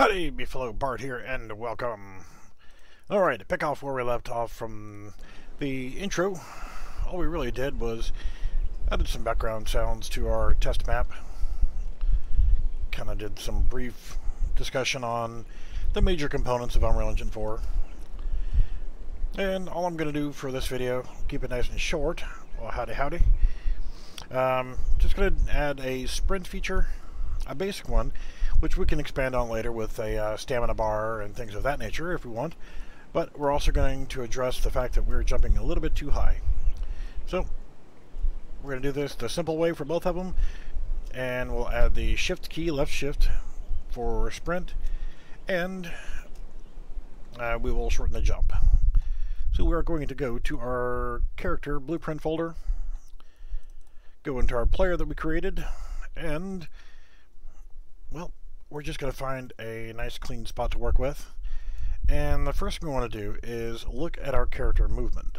Howdy, Beefalo Bart here, and welcome. Alright, to pick off where we left off from the intro, all we really did was added some background sounds to our test map. Kind of did some brief discussion on the major components of Unreal Engine 4. And all I'm going to do for this video, keep it nice and short, well howdy howdy, um, just going to add a sprint feature, a basic one, which we can expand on later with a uh, stamina bar and things of that nature if we want. But we're also going to address the fact that we're jumping a little bit too high. So we're going to do this the simple way for both of them. And we'll add the shift key, left shift, for sprint. And uh, we will shorten the jump. So we are going to go to our character blueprint folder, go into our player that we created, and, well, we're just going to find a nice clean spot to work with. And the first thing we want to do is look at our character movement.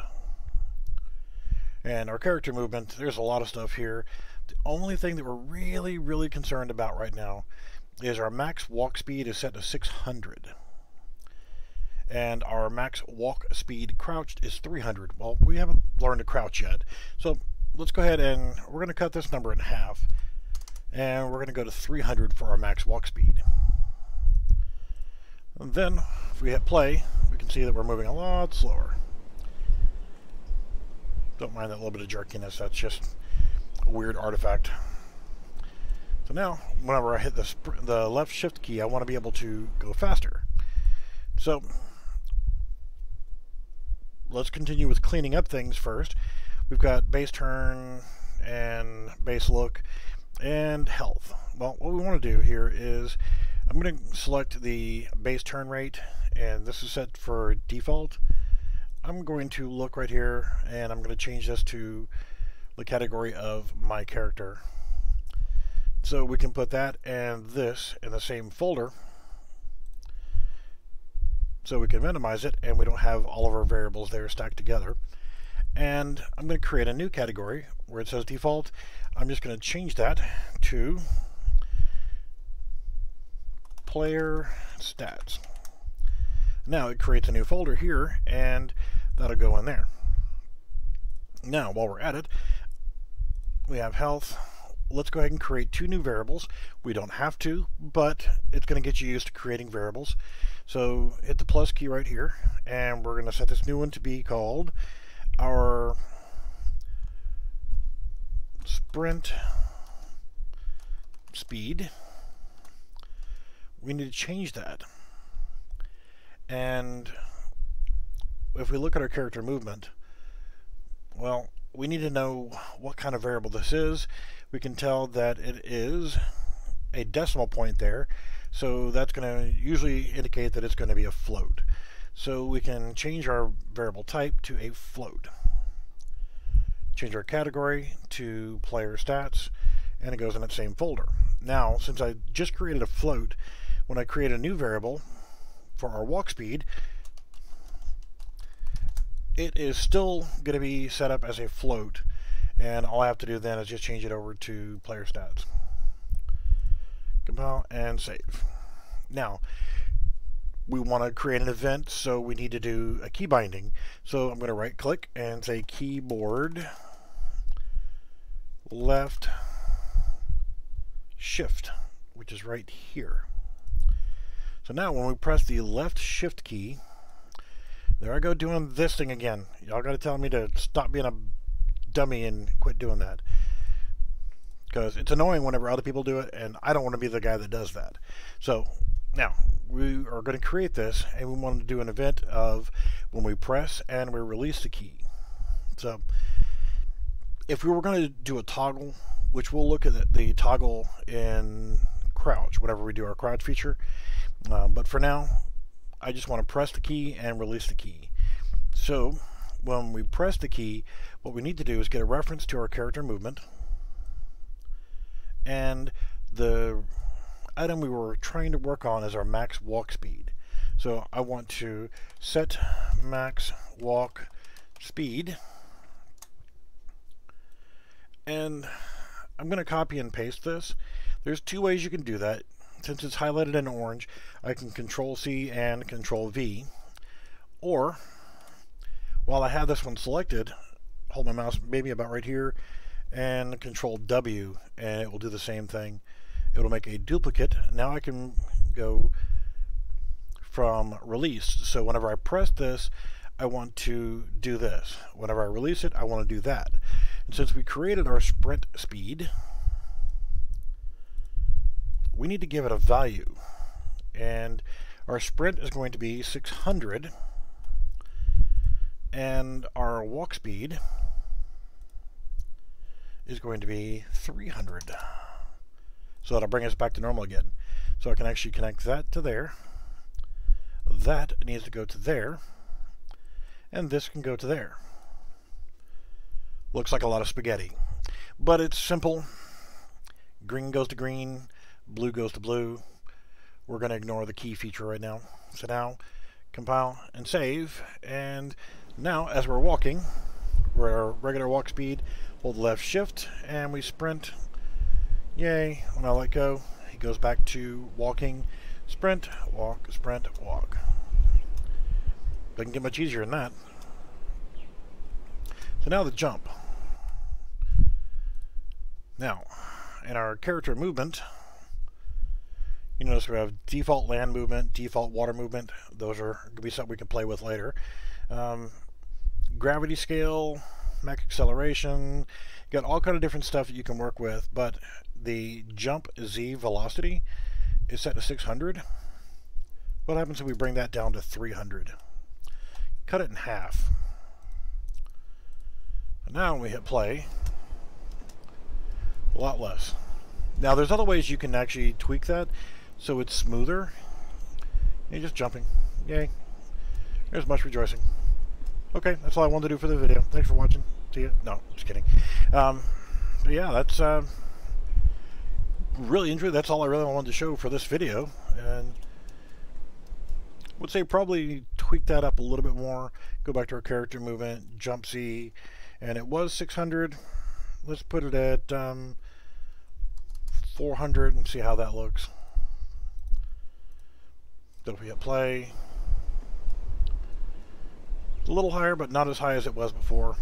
And our character movement, there's a lot of stuff here. The only thing that we're really, really concerned about right now is our max walk speed is set to 600. And our max walk speed crouched is 300. Well, we haven't learned to crouch yet. So let's go ahead and we're going to cut this number in half and we're going to go to 300 for our max walk speed. And then, if we hit play, we can see that we're moving a lot slower. Don't mind that little bit of jerkiness, that's just a weird artifact. So now, whenever I hit the, the left shift key, I want to be able to go faster. So, let's continue with cleaning up things first. We've got base turn and base look and health. Well, what we want to do here is I'm going to select the base turn rate, and this is set for default. I'm going to look right here, and I'm going to change this to the category of my character. So we can put that and this in the same folder. So we can minimize it, and we don't have all of our variables there stacked together. And I'm going to create a new category where it says default. I'm just going to change that to player stats. Now it creates a new folder here and that'll go in there. Now while we're at it, we have health. Let's go ahead and create two new variables. We don't have to, but it's going to get you used to creating variables. So hit the plus key right here and we're going to set this new one to be called our sprint speed, we need to change that. And if we look at our character movement, well, we need to know what kind of variable this is. We can tell that it is a decimal point there, so that's going to usually indicate that it's going to be a float. So we can change our variable type to a float. Change our category to player stats, and it goes in that same folder. Now, since I just created a float, when I create a new variable for our walk speed, it is still going to be set up as a float, and all I have to do then is just change it over to player stats. Compile and save. Now, we want to create an event, so we need to do a key binding. So I'm going to right click and say keyboard left shift, which is right here. So now when we press the left shift key, there I go doing this thing again. Y'all got to tell me to stop being a dummy and quit doing that. Because it's annoying whenever other people do it, and I don't want to be the guy that does that. So now we are going to create this and we want to do an event of when we press and we release the key. So if we were going to do a toggle, which we'll look at the, toggle in crouch whenever we do our crouch feature. Uh, but for now, I just want to press the key and release the key. So when we press the key, what we need to do is get a reference to our character movement and the item we were trying to work on is our max walk speed. So I want to set max walk speed and I'm going to copy and paste this. There's two ways you can do that. since it's highlighted in orange, I can Control C and Control V. Or, while I have this one selected, hold my mouse maybe about right here and Control W and it will do the same thing. It'll make a duplicate. Now I can go from release. So whenever I press this, I want to do this. Whenever I release it, I want to do that. And since we created our sprint speed, we need to give it a value. And our sprint is going to be 600 and our walk speed is going to be 300. So that'll bring us back to normal again. So I can actually connect that to there. That needs to go to there. And this can go to there. Looks like a lot of spaghetti. But it's simple. Green goes to green, blue goes to blue. We're going to ignore the key feature right now. So now, compile and save. And now, as we're walking, we're at our regular walk speed, hold left shift, and we sprint. Yay. When I let go, he goes back to walking, sprint, walk, sprint, walk. Doesn't get much easier than that. So now the jump. Now, in our character movement, you notice we have default land movement, default water movement. Those are going to be something we can play with later. Um, gravity scale, max acceleration, got all kind of different stuff that you can work with, but the jump Z velocity is set to 600. What happens if we bring that down to 300? Cut it in half. And now when we hit play, a lot less. Now there's other ways you can actually tweak that so it's smoother. You're just jumping. Yay. There's much rejoicing. Okay, that's all I wanted to do for the video. Thanks for watching. See you. No, just kidding. Um, but yeah, that's uh, really interesting. That's all I really wanted to show for this video. And would say probably tweak that up a little bit more. Go back to our character movement, jump Z, and it was 600. Let's put it at um, 400 and see how that looks. Then we hit play, a little higher, but not as high as it was before.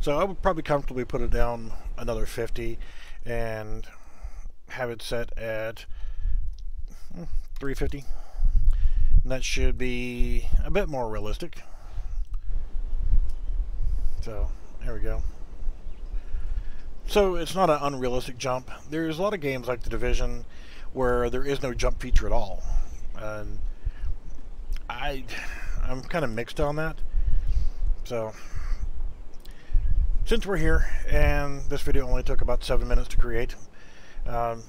So I would probably comfortably put it down another 50 and have it set at hmm, 350. And that should be a bit more realistic. So, there we go. So, it's not an unrealistic jump. There's a lot of games like The Division where there is no jump feature at all. And I I'm kind of mixed on that. So, since we're here, and this video only took about seven minutes to create, um,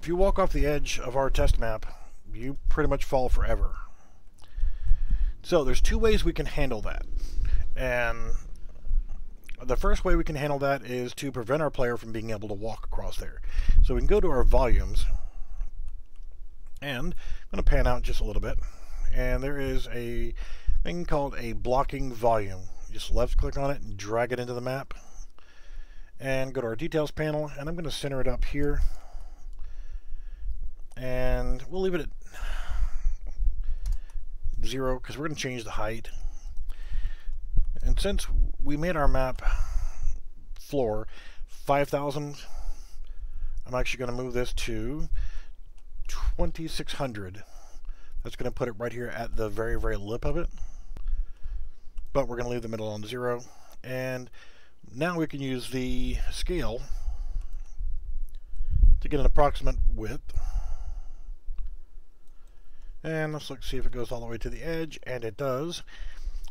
if you walk off the edge of our test map, you pretty much fall forever. So there's two ways we can handle that. And the first way we can handle that is to prevent our player from being able to walk across there. So we can go to our volumes, and I'm going to pan out just a little bit and there is a thing called a blocking volume. Just left click on it and drag it into the map. And go to our details panel and I'm going to center it up here. And we'll leave it at zero because we're going to change the height. And since we made our map floor 5,000 I'm actually going to move this to 2600 that's going to put it right here at the very, very lip of it. But we're going to leave the middle on zero. And now we can use the scale to get an approximate width. And let's look see if it goes all the way to the edge, and it does.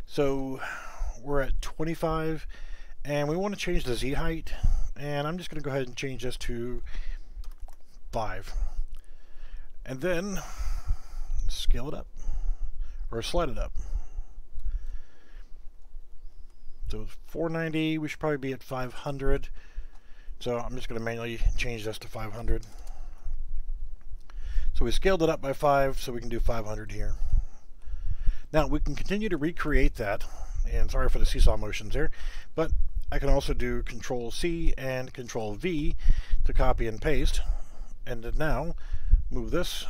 So we're at 25, and we want to change the Z height, and I'm just going to go ahead and change this to 5. And then scale it up or slide it up. So it's 490, we should probably be at 500. So I'm just going to manually change this to 500. So we scaled it up by 5, so we can do 500 here. Now we can continue to recreate that, and sorry for the seesaw motions there, but I can also do Control C and Control V to copy and paste, And now, move this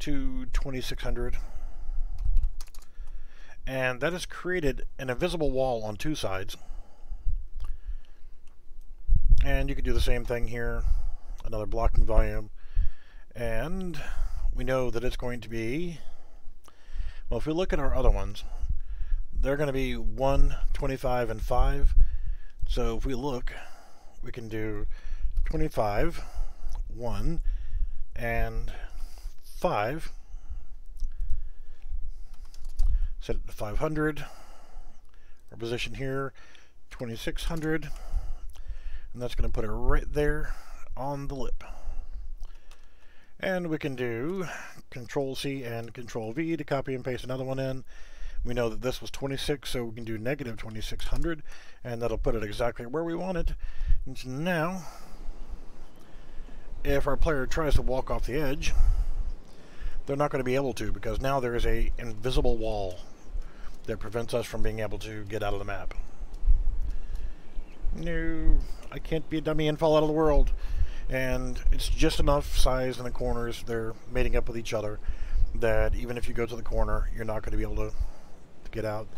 to 2600 and that has created an invisible wall on two sides. And you can do the same thing here another blocking volume. And we know that it's going to be well if we look at our other ones they're going to be 1 25 and 5 so if we look we can do 25 1 and 5. Set it to 500. Our position here, 2600. And that's going to put it right there on the lip. And we can do Control C and Control V to copy and paste another one in. We know that this was 26, so we can do negative 2600, and that'll put it exactly where we want it. And now, if our player tries to walk off the edge, they're not going to be able to because now there is a invisible wall that prevents us from being able to get out of the map. No, I can't be a dummy and fall out of the world. And it's just enough size in the corners, they're mating up with each other, that even if you go to the corner, you're not going to be able to, to get out.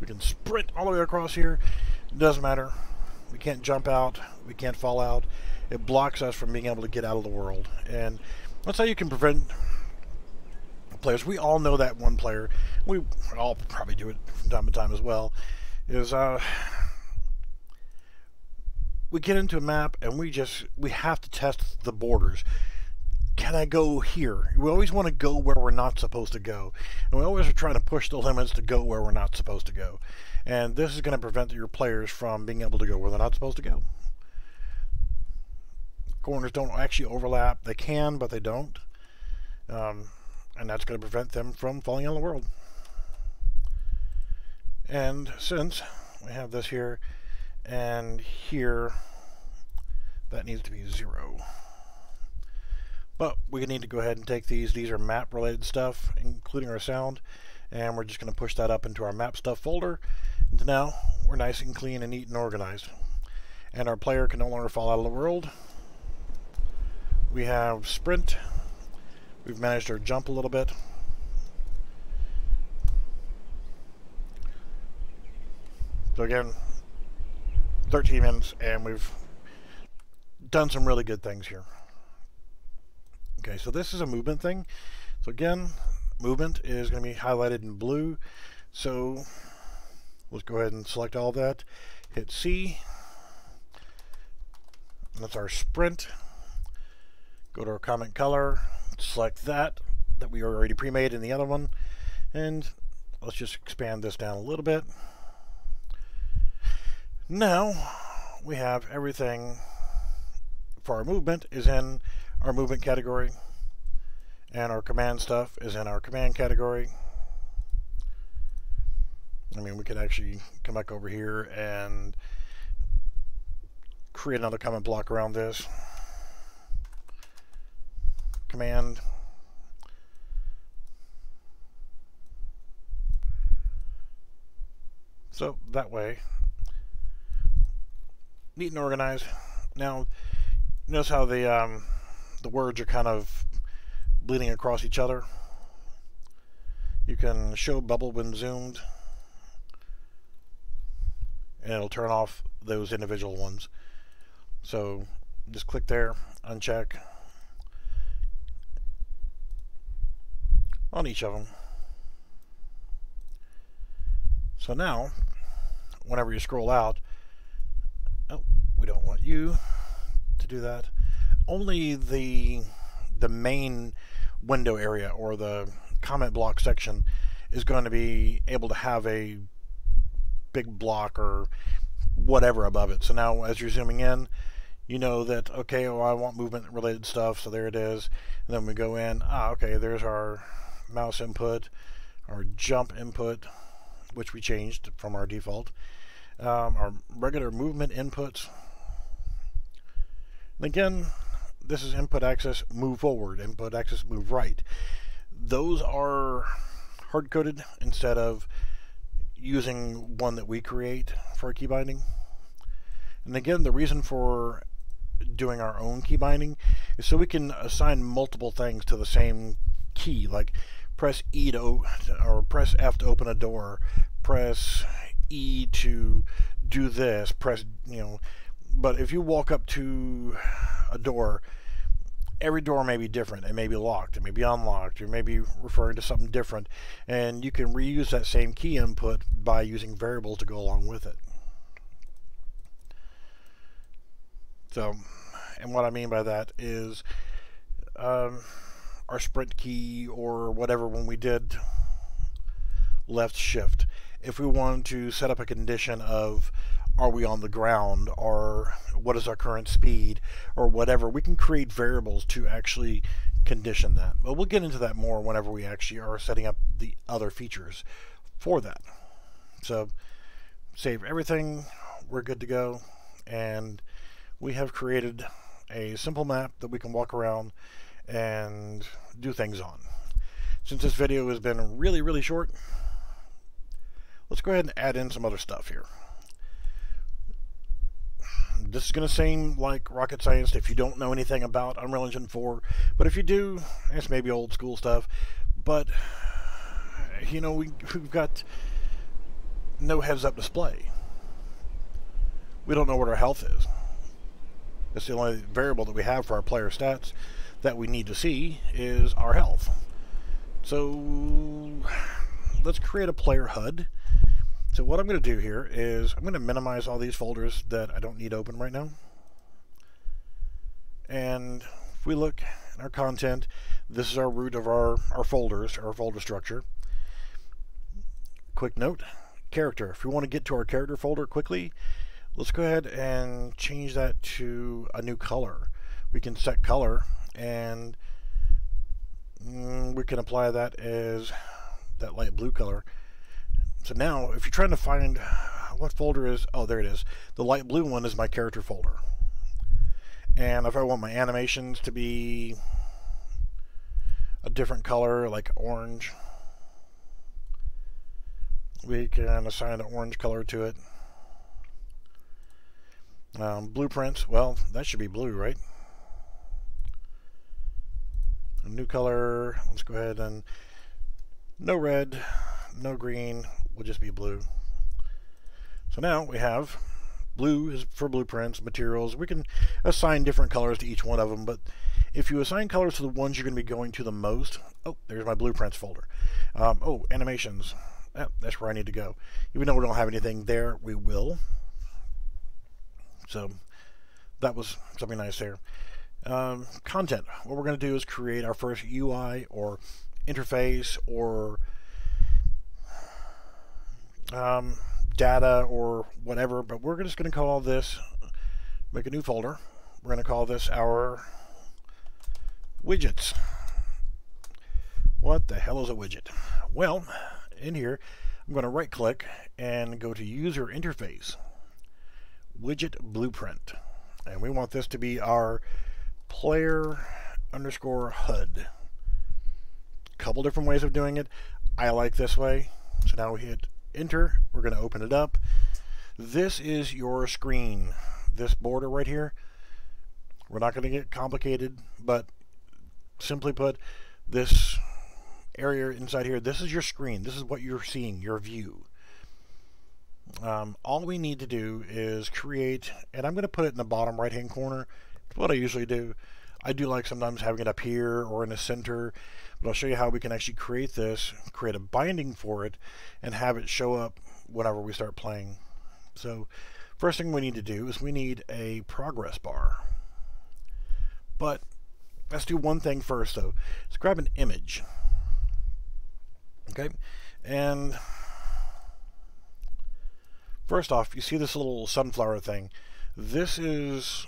We can sprint all the way across here. It doesn't matter. We can't jump out. We can't fall out. It blocks us from being able to get out of the world. And that's how you can prevent players. We all know that one player. We all probably do it from time to time as well. Is uh, we get into a map and we just we have to test the borders. Can I go here? We always want to go where we're not supposed to go, and we always are trying to push the limits to go where we're not supposed to go. And this is going to prevent your players from being able to go where they're not supposed to go corners don't actually overlap. They can, but they don't. Um, and that's going to prevent them from falling on the world. And since we have this here and here, that needs to be zero. But we need to go ahead and take these. These are map related stuff, including our sound. And we're just going to push that up into our map stuff folder. And now we're nice and clean and neat and organized. And our player can no longer fall out of the world we have sprint. We've managed our jump a little bit. So again, 13 minutes and we've done some really good things here. Okay, so this is a movement thing. So again, movement is going to be highlighted in blue. So let's go ahead and select all that. Hit C. That's our sprint. Go to our comment color, select that, that we already pre-made in the other one, and let's just expand this down a little bit. Now, we have everything for our movement is in our movement category, and our command stuff is in our command category. I mean, we could actually come back over here and create another comment block around this command. So that way. Neat and organized. Now notice how the um, the words are kind of bleeding across each other? You can show bubble when zoomed. And it'll turn off those individual ones. So just click there uncheck on each of them. So now, whenever you scroll out, oh, we don't want you to do that. Only the the main window area or the comment block section is going to be able to have a big block or whatever above it. So now as you're zooming in, you know that, okay, well, I want movement related stuff, so there it is. And then we go in, ah, okay, there's our mouse input, our jump input, which we changed from our default, um, our regular movement inputs. And again, this is input axis move forward, input axis move right. Those are hard coded instead of using one that we create for key binding. And again, the reason for doing our own key binding is so we can assign multiple things to the same key, like press E to or press F to open a door, press E to do this, press you know. But if you walk up to a door, every door may be different. It may be locked, it may be unlocked, you may be referring to something different, and you can reuse that same key input by using variables to go along with it. So, and what I mean by that is um, our sprint key or whatever when we did left shift. If we wanted to set up a condition of are we on the ground or what is our current speed or whatever, we can create variables to actually condition that. But we'll get into that more whenever we actually are setting up the other features for that. So save everything, we're good to go, and we have created a simple map that we can walk around and do things on. Since this video has been really, really short, let's go ahead and add in some other stuff here. This is going to seem like rocket science if you don't know anything about Unreal Engine 4, but if you do, it's maybe old school stuff. But, you know, we, we've got no heads-up display. We don't know what our health is. It's the only variable that we have for our player stats that we need to see is our health. So let's create a player HUD. So what I'm going to do here is I'm going to minimize all these folders that I don't need open right now. And if we look at our content, this is our root of our, our folders, our folder structure. Quick note, character. If we want to get to our character folder quickly, let's go ahead and change that to a new color. We can set color and mm, we can apply that as that light blue color. So now, if you're trying to find what folder is, oh, there it is. The light blue one is my character folder. And if I want my animations to be a different color, like orange, we can assign an orange color to it. Um, blueprints, well, that should be blue, right? A new color, let's go ahead and no red, no green, will just be blue. So now we have blue is for blueprints, materials. We can assign different colors to each one of them, but if you assign colors to the ones you're going to be going to the most, oh, there's my blueprints folder. Um, oh, animations. that's where I need to go. Even though we don't have anything there, we will. So that was something nice there. Um, content. What we're going to do is create our first UI or interface or um, data or whatever, but we're just going to call this, make a new folder. We're going to call this our widgets. What the hell is a widget? Well, in here, I'm going to right click and go to user interface, widget blueprint. And we want this to be our player underscore HUD. A Couple different ways of doing it. I like this way. So now we hit enter. We're going to open it up. This is your screen. This border right here. We're not going to get complicated, but simply put, this area inside here, this is your screen. This is what you're seeing, your view. Um, all we need to do is create, and I'm going to put it in the bottom right hand corner. What I usually do. I do like sometimes having it up here or in the center, but I'll show you how we can actually create this, create a binding for it, and have it show up whenever we start playing. So first thing we need to do is we need a progress bar. But let's do one thing first though. Let's grab an image. Okay, and First off, you see this little sunflower thing. This is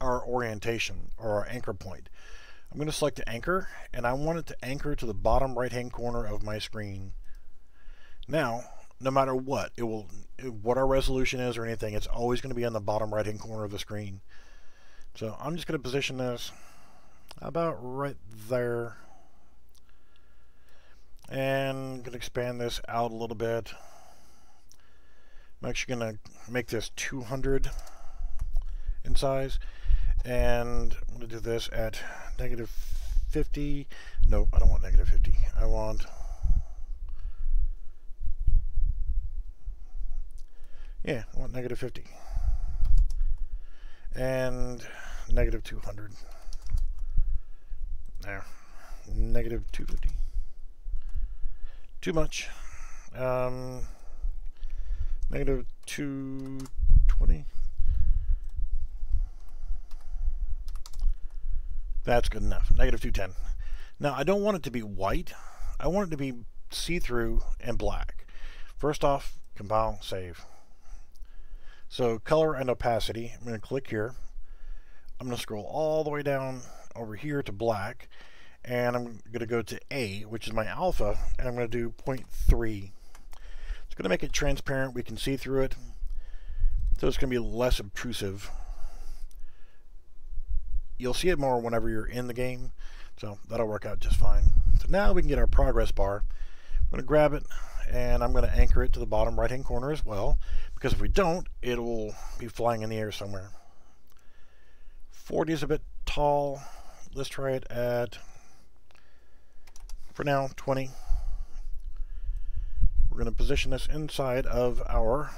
our orientation or our anchor point. I'm going to select anchor and I want it to anchor to the bottom right hand corner of my screen. Now, no matter what, it will what our resolution is or anything, it's always going to be on the bottom right hand corner of the screen. So I'm just going to position this about right there. And I'm going to expand this out a little bit. I'm actually going to make this 200. in size. And I'm going to do this at negative 50. No, I don't want negative 50. I want... Yeah, I want negative 50. And negative 200. There. Negative 250. Too much. Um, negative 220. That's good enough. Negative 210. Now, I don't want it to be white. I want it to be see-through and black. First off, compile, save. So color and opacity, I'm going to click here. I'm going to scroll all the way down over here to black and I'm going to go to A, which is my alpha, and I'm going to do 0.3. It's going to make it transparent. We can see through it. So it's going to be less obtrusive. You'll see it more whenever you're in the game, so that'll work out just fine. So now we can get our progress bar. I'm going to grab it, and I'm going to anchor it to the bottom right-hand corner as well, because if we don't, it will be flying in the air somewhere. 40 is a bit tall. Let's try it at for now 20 we're going to position this inside of our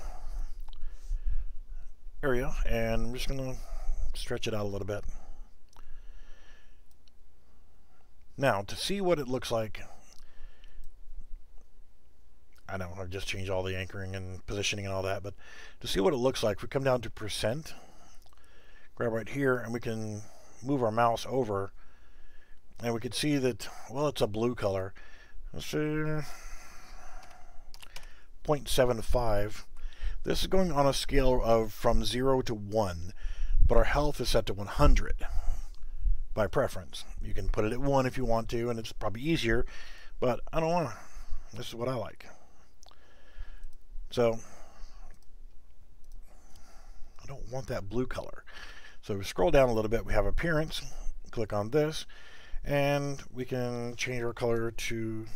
area and I'm just going to stretch it out a little bit now to see what it looks like I know I've just changed all the anchoring and positioning and all that but to see what it looks like we come down to percent grab right here and we can move our mouse over and we can see that, well, it's a blue color. Let's see, 0.75. This is going on a scale of from 0 to 1, but our health is set to 100 by preference. You can put it at 1 if you want to, and it's probably easier, but I don't want to. This is what I like. So, I don't want that blue color. So we scroll down a little bit, we have appearance, click on this, and we can change our color to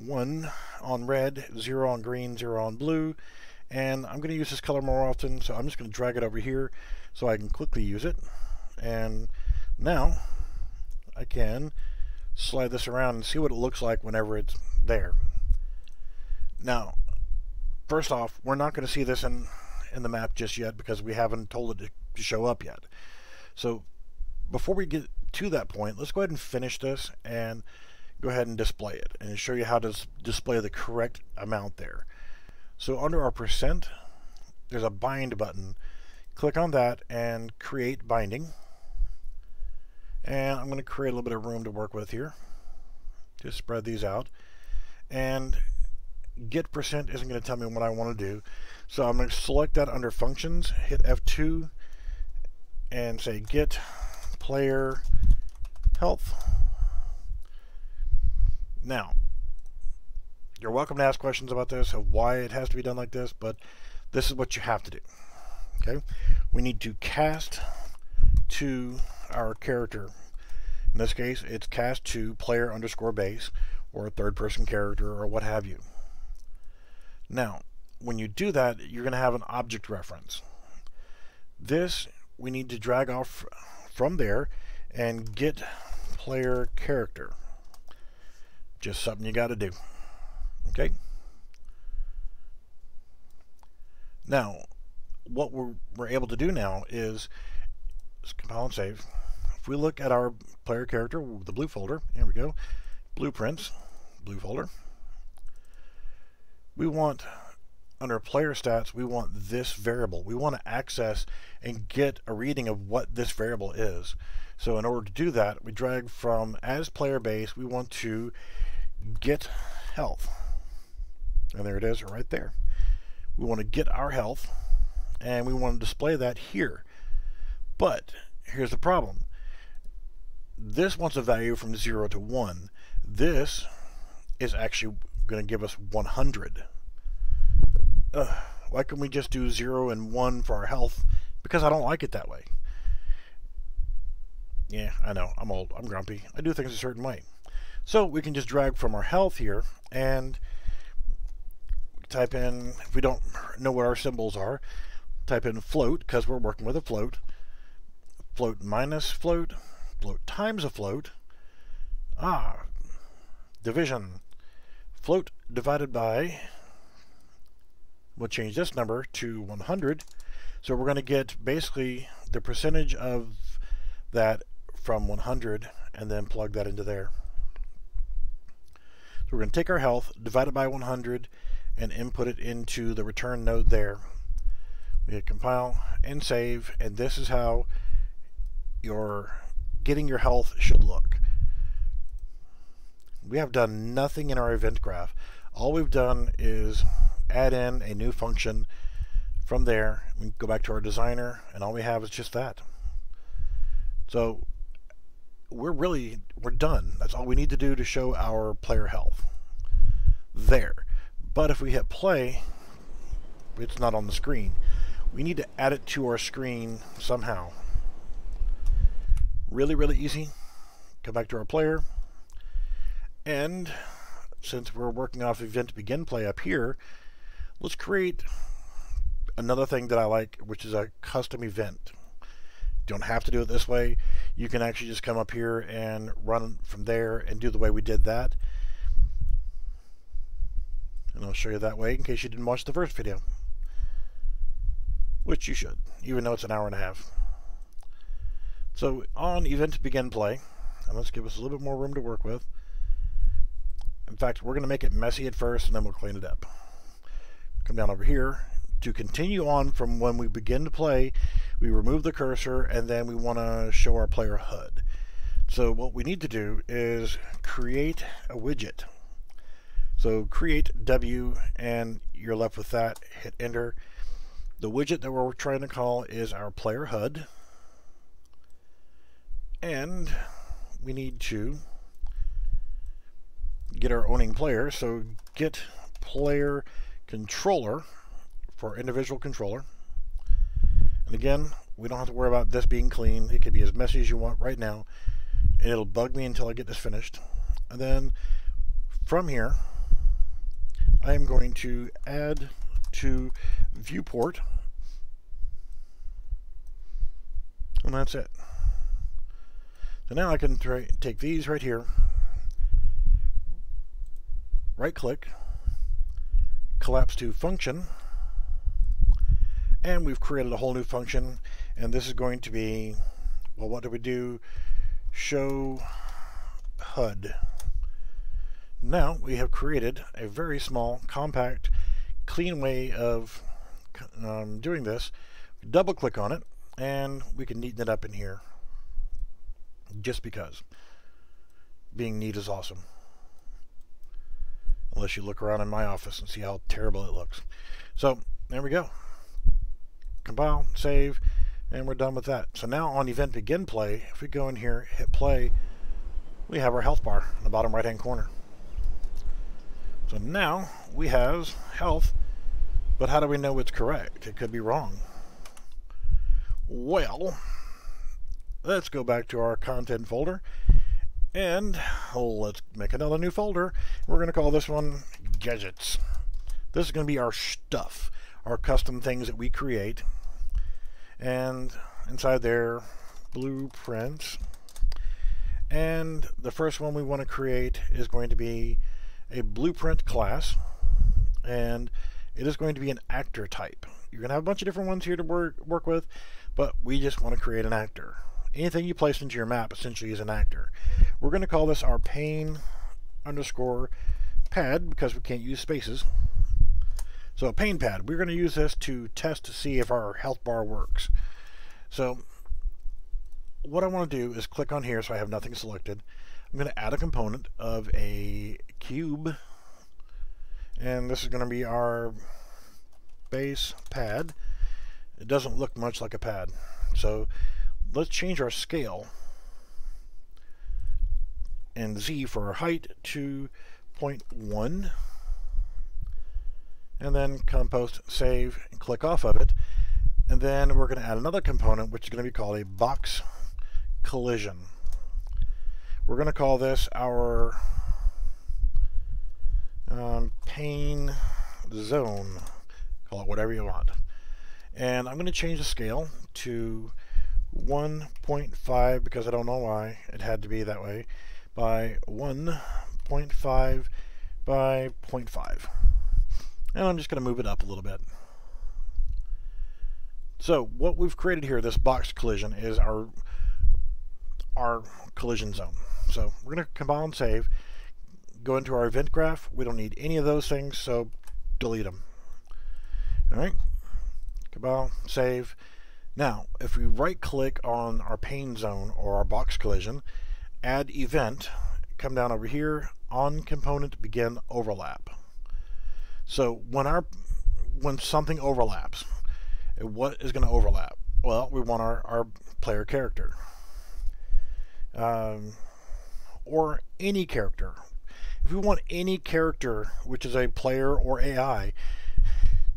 1 on red, 0 on green, 0 on blue and I'm going to use this color more often so I'm just going to drag it over here so I can quickly use it and now I can slide this around and see what it looks like whenever it's there. Now first off we're not going to see this in in the map just yet because we haven't told it to show up yet. So before we get to that point, let's go ahead and finish this and go ahead and display it and show you how to display the correct amount there. So under our percent, there's a bind button. Click on that and create binding. And I'm going to create a little bit of room to work with here. Just spread these out. And get percent isn't going to tell me what I want to do. So I'm going to select that under functions, hit F2, and say get player health. Now, you're welcome to ask questions about this, of why it has to be done like this, but this is what you have to do. Okay? We need to cast to our character. In this case, it's cast to player underscore base, or a third person character, or what have you. Now, when you do that, you're going to have an object reference. This we need to drag off from there and get player character. Just something you got to do. Okay? Now, what we're, we're able to do now is compile and save. If we look at our player character, the blue folder, here we go, blueprints, blue folder. We want under player stats, we want this variable. We want to access and get a reading of what this variable is. So in order to do that, we drag from as player base, we want to get health. And there it is right there. We want to get our health and we want to display that here. But here's the problem. This wants a value from 0 to 1. This is actually going to give us 100 why can't we just do 0 and 1 for our health? Because I don't like it that way. Yeah, I know. I'm old. I'm grumpy. I do things a certain way. So we can just drag from our health here and type in, if we don't know what our symbols are, type in float because we're working with a float. Float minus float, float times a float. Ah, division. Float divided by, we'll change this number to 100. So we're going to get basically the percentage of that from 100 and then plug that into there. So we're going to take our health, divide it by 100, and input it into the return node there. We hit compile and save, and this is how your getting your health should look. We have done nothing in our event graph. All we've done is add in a new function from there. We go back to our designer, and all we have is just that. So we're really, we're done. That's all we need to do to show our player health. There. But if we hit play, it's not on the screen. We need to add it to our screen somehow. Really, really easy. Come back to our player. And since we're working off event begin play up here, let's create another thing that I like, which is a custom event. Don't have to do it this way. You can actually just come up here and run from there and do the way we did that. And I'll show you that way in case you didn't watch the first video which you should, even though it's an hour and a half. So on event begin play, and let's give us a little bit more room to work with. In fact, we're going to make it messy at first, and then we'll clean it up. Come down over here. To continue on from when we begin to play, we remove the cursor, and then we want to show our player HUD. So what we need to do is create a widget. So create W, and you're left with that. Hit enter the widget that we're trying to call is our player HUD. And we need to get our owning player. So get player controller for individual controller. And again, we don't have to worry about this being clean. It can be as messy as you want right now. And it'll bug me until I get this finished. And then from here, I am going to add to viewport And that's it. So now I can take these right here, right click, collapse to function, and we've created a whole new function. And this is going to be, well, what do we do? Show HUD. Now we have created a very small, compact, clean way of um, doing this. Double click on it and we can neaten it up in here. Just because. Being neat is awesome. Unless you look around in my office and see how terrible it looks. So, there we go. Compile, save, and we're done with that. So now on event begin play, if we go in here, hit play, we have our health bar in the bottom right hand corner. So now we have health, but how do we know it's correct? It could be wrong. Well, let's go back to our content folder and let's make another new folder. We're going to call this one Gadgets. This is going to be our stuff, our custom things that we create. And inside there, blueprints. And the first one we want to create is going to be a blueprint class. And it is going to be an actor type. You're going to have a bunch of different ones here to work, work with but we just want to create an actor. Anything you place into your map essentially is an actor. We're going to call this our pain underscore pad because we can't use spaces. So a pain pad, we're going to use this to test to see if our health bar works. So what I want to do is click on here so I have nothing selected. I'm going to add a component of a cube and this is going to be our base pad it doesn't look much like a pad. So let's change our scale and Z for our height to 0.1 and then compost, save, and click off of it. And then we're going to add another component which is going to be called a box collision. We're going to call this our um, pain zone. Call it whatever you want And I'm going to change the scale to 1.5 because I don't know why it had to be that way by 1.5 by 0.5. And I'm just going to move it up a little bit. So what we've created here, this box collision, is our our collision zone. So we're going to compile and save. Go into our event graph. We don't need any of those things, so delete them. All right. Compile, save. Now, if we right click on our pain zone or our box collision, add event, come down over here, on component begin overlap. So when our when something overlaps, what is going to overlap? Well, we want our, our player character. Um, or any character. If we want any character, which is a player or AI,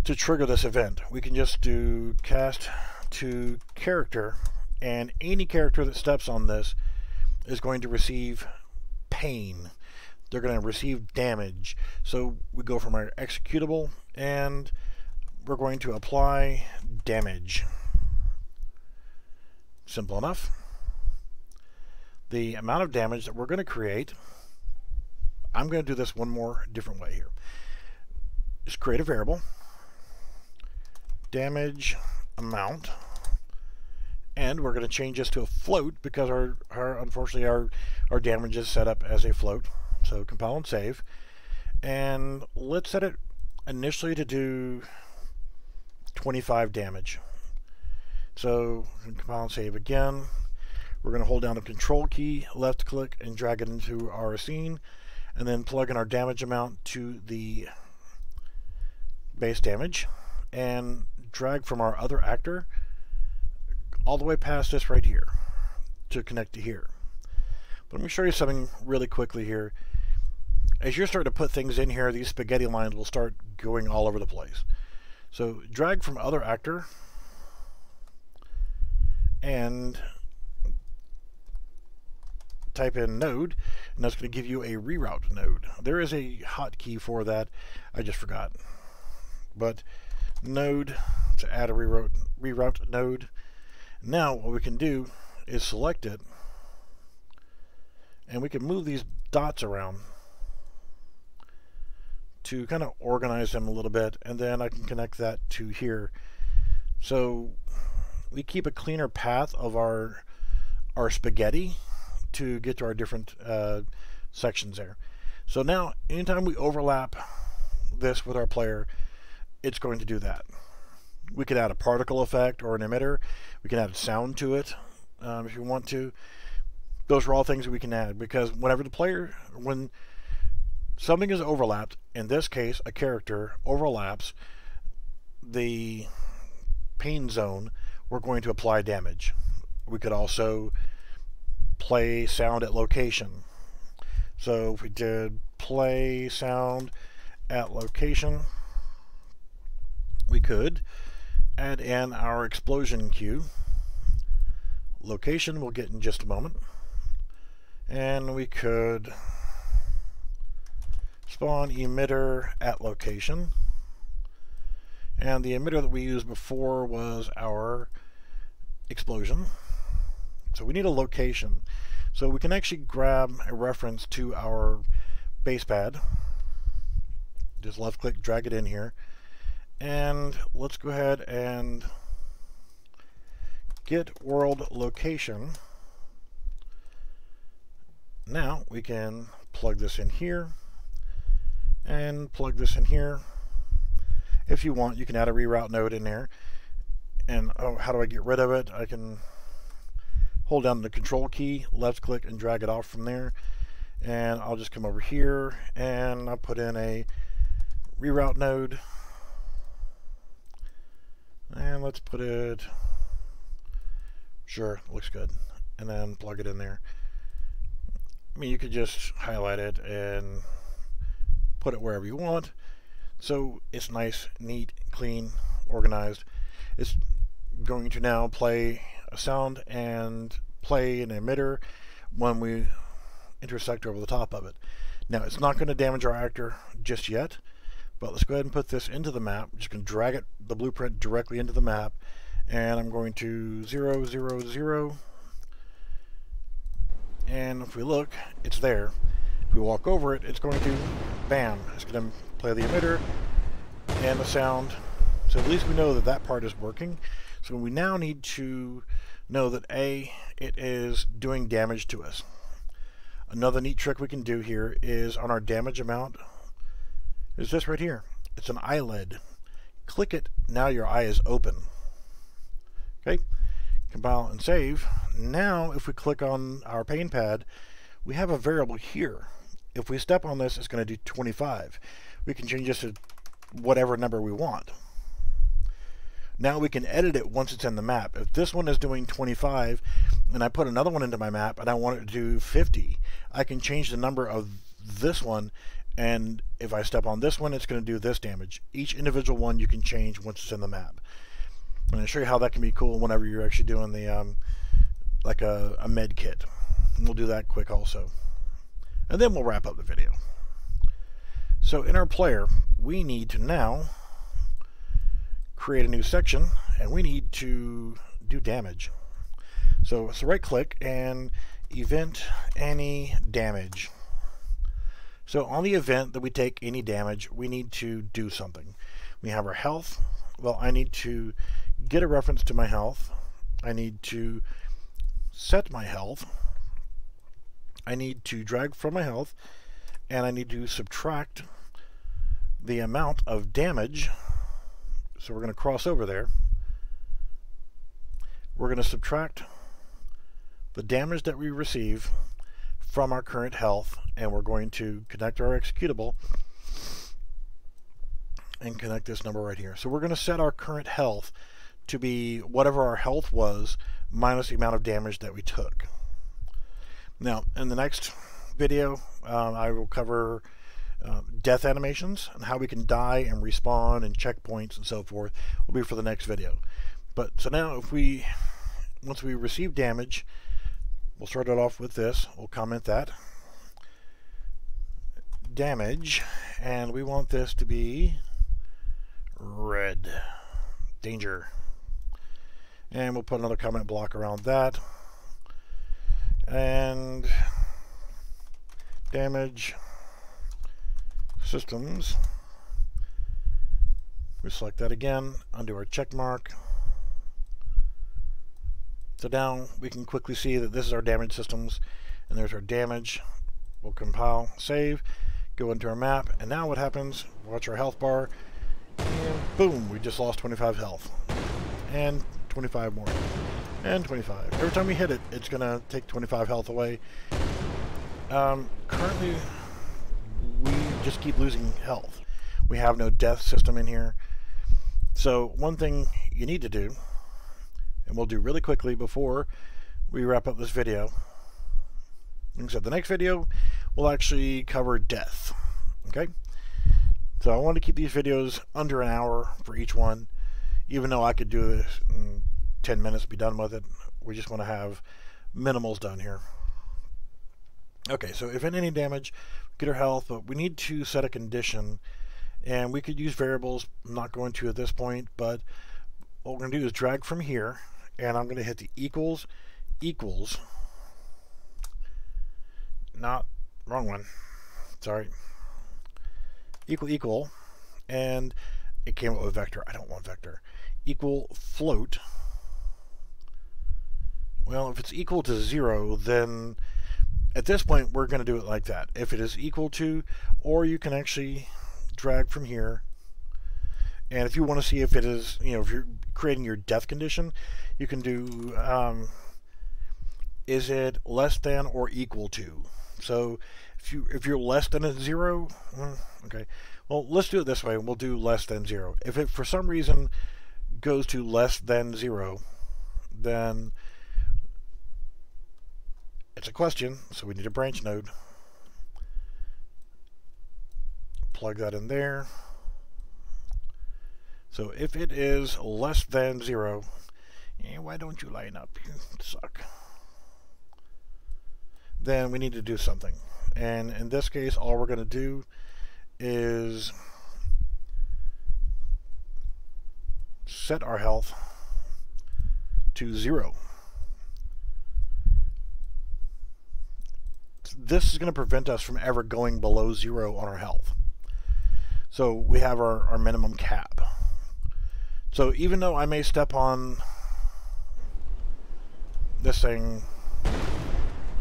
to trigger this event, we can just do cast to character, and any character that steps on this is going to receive pain. They're going to receive damage. So we go from our executable, and we're going to apply damage. Simple enough. The amount of damage that we're going to create, I'm going to do this one more different way here. Just create a variable, damage amount, and we're going to change this to a float because our, our unfortunately our, our damage is set up as a float. So compile and save. And let's set it initially to do 25 damage. So compile and save again. We're going to hold down the control key, left click, and drag it into our scene, and then plug in our damage amount to the base damage, and drag from our other actor all the way past this right here to connect to here. But let me show you something really quickly here. As you're starting to put things in here, these spaghetti lines will start going all over the place. So drag from other actor and type in node and that's going to give you a reroute node. There is a hotkey for that. I just forgot. But node to add a reroute, reroute node. Now what we can do is select it and we can move these dots around to kind of organize them a little bit and then I can connect that to here so we keep a cleaner path of our our spaghetti to get to our different uh, sections there so now anytime we overlap this with our player it's going to do that we could add a particle effect or an emitter we can add sound to it um, if you want to those are all things that we can add because whenever the player when something is overlapped. In this case, a character overlaps the pain zone. We're going to apply damage. We could also play sound at location. So if we did play sound at location, we could add in our explosion cue. Location we'll get in just a moment. And we could spawn emitter at location. And the emitter that we used before was our explosion. So we need a location. So we can actually grab a reference to our base pad. Just left click, drag it in here. And let's go ahead and get world location. Now we can plug this in here and plug this in here. If you want, you can add a reroute node in there. And oh, how do I get rid of it? I can hold down the control key, left click, and drag it off from there. And I'll just come over here and I'll put in a reroute node. And let's put it, sure, looks good. And then plug it in there. I mean, you could just highlight it and put it wherever you want. So it's nice, neat, clean, organized. It's going to now play a sound and play an emitter when we intersect over the top of it. Now it's not going to damage our actor just yet, But let's go ahead and put this into the map. I'm just going to drag it, the blueprint directly into the map. And I'm going to 0, 0, 0. And if we look, it's there. If we walk over it, it's going to, bam, it's going to play the emitter and the sound. So at least we know that that part is working. So we now need to know that A, it is doing damage to us. Another neat trick we can do here is on our damage amount is this right here. It's an eyelid. Click it, now your eye is open. Okay, compile and save. Now if we click on our pain pad, we have a variable here. If we step on this, it's going to do 25. We can change this to whatever number we want. Now we can edit it once it's in the map. If this one is doing 25 and I put another one into my map and I want it to do 50, I can change the number of this one and if I step on this one it's going to do this damage. Each individual one you can change once it's in the map. I'm going to show you how that can be cool whenever you're actually doing the um, like a, a med kit. And we'll do that quick also. And then we'll wrap up the video. So in our player, we need to now create a new section and we need to do damage. So let's right click and event any damage. So on the event that we take any damage, we need to do something. We have our health. Well, I need to get a reference to my health. I need to set my health. I need to drag from my health and I need to subtract the amount of damage so we're going to cross over there. We're going to subtract the damage that we receive from our current health and we're going to connect our executable and connect this number right here. So we're going to set our current health to be whatever our health was minus the amount of damage that we took. Now, in the next video, um, I will cover uh, death animations and how we can die and respawn and checkpoints and so forth will be for the next video. But so now if we, once we receive damage, we'll start it off with this. We'll comment that. Damage, and we want this to be red. Danger. And we'll put another comment block around that. And damage systems. We select that again, undo our check mark. So now we can quickly see that this is our damage systems and there's our damage. We'll compile, save, go into our map, and now what happens, watch our health bar, and boom, we just lost 25 health. And 25 more. And 25. Every time we hit it, it's going to take 25 health away. Um, currently, we just keep losing health. We have no death system in here. So one thing you need to do, and we'll do really quickly before we wrap up this video, said, the next video will actually cover death. Okay? So I want to keep these videos under an hour for each one, even though I could do this in 10 minutes, be done with it. We just want to have minimals done here. Okay, so if any damage, get our health, but we need to set a condition. And we could use variables. I'm not going to at this point, but what we're going to do is drag from here, and I'm going to hit the equals, equals, not, wrong one, sorry, equal, equal, and it came up with vector. I don't want vector. Equal float. Well, if it's equal to zero, then at this point, we're going to do it like that. If it is equal to, or you can actually drag from here. And if you want to see if it is, you know, if you're creating your death condition, you can do, um, is it less than or equal to? So if you if you're less than a zero, mm, okay. Well, let's do it this way. We'll do less than zero. If it for some reason goes to less than zero, then it's a question, so we need a branch node. Plug that in there. So if it is less than zero, eh, why don't you line up? You suck. Then we need to do something. And in this case, all we're going to do is set our health to zero. This is going to prevent us from ever going below zero on our health. So we have our, our minimum cap. So even though I may step on this thing,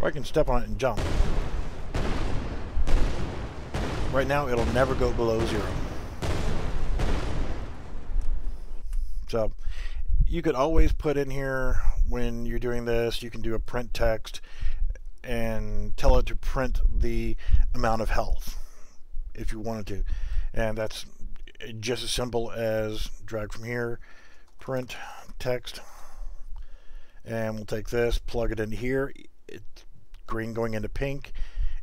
or I can step on it and jump, right now it'll never go below zero. So you could always put in here when you're doing this, you can do a print text and tell it to print the amount of health if you wanted to. And that's just as simple as drag from here, print text, and we'll take this, plug it in here. It's green going into pink.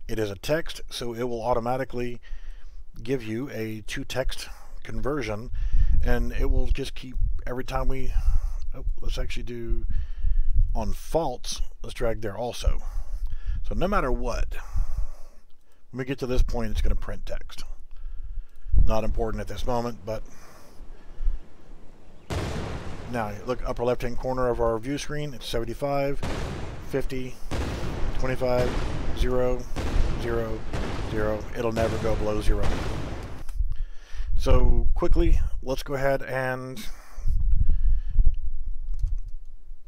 It is a text, so it will automatically give you a to text conversion, and it will just keep every time we. Oh, let's actually do on false. Let's drag there also. So no matter what, when we get to this point, it's going to print text. Not important at this moment, but now look upper left hand corner of our view screen. It's 75, 50, 25, 0, 0, 0. It'll never go below 0. So quickly, let's go ahead and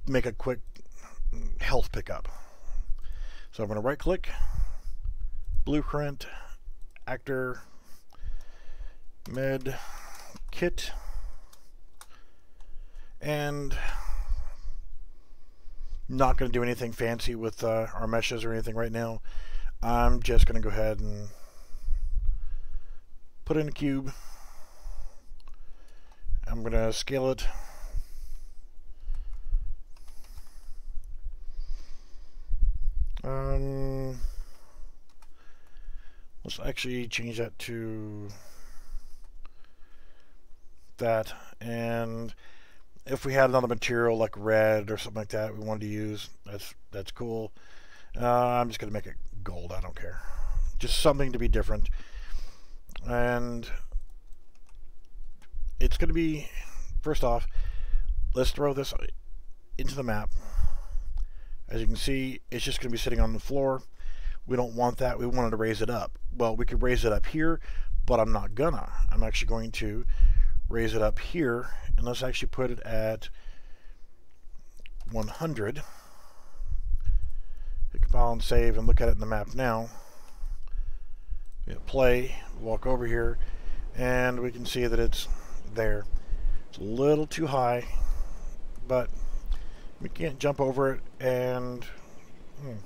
make a quick health pickup. So I'm going to right click, blueprint, actor, med kit and not going to do anything fancy with uh, our meshes or anything right now. I'm just going to go ahead and put in a cube. I'm going to scale it. Um, let's actually change that to that. And if we had another material like red or something like that we wanted to use that's that's cool. Uh, I'm just gonna make it gold. I don't care. Just something to be different. And it's gonna be first off let's throw this into the map as you can see it's just gonna be sitting on the floor. We don't want that. We wanted to raise it up. Well we could raise it up here but I'm not gonna. I'm actually going to raise it up here and let's actually put it at 100 hit compile and save and look at it in the map now. Hit play walk over here and we can see that it's there. It's a little too high but we can't jump over it and hmm.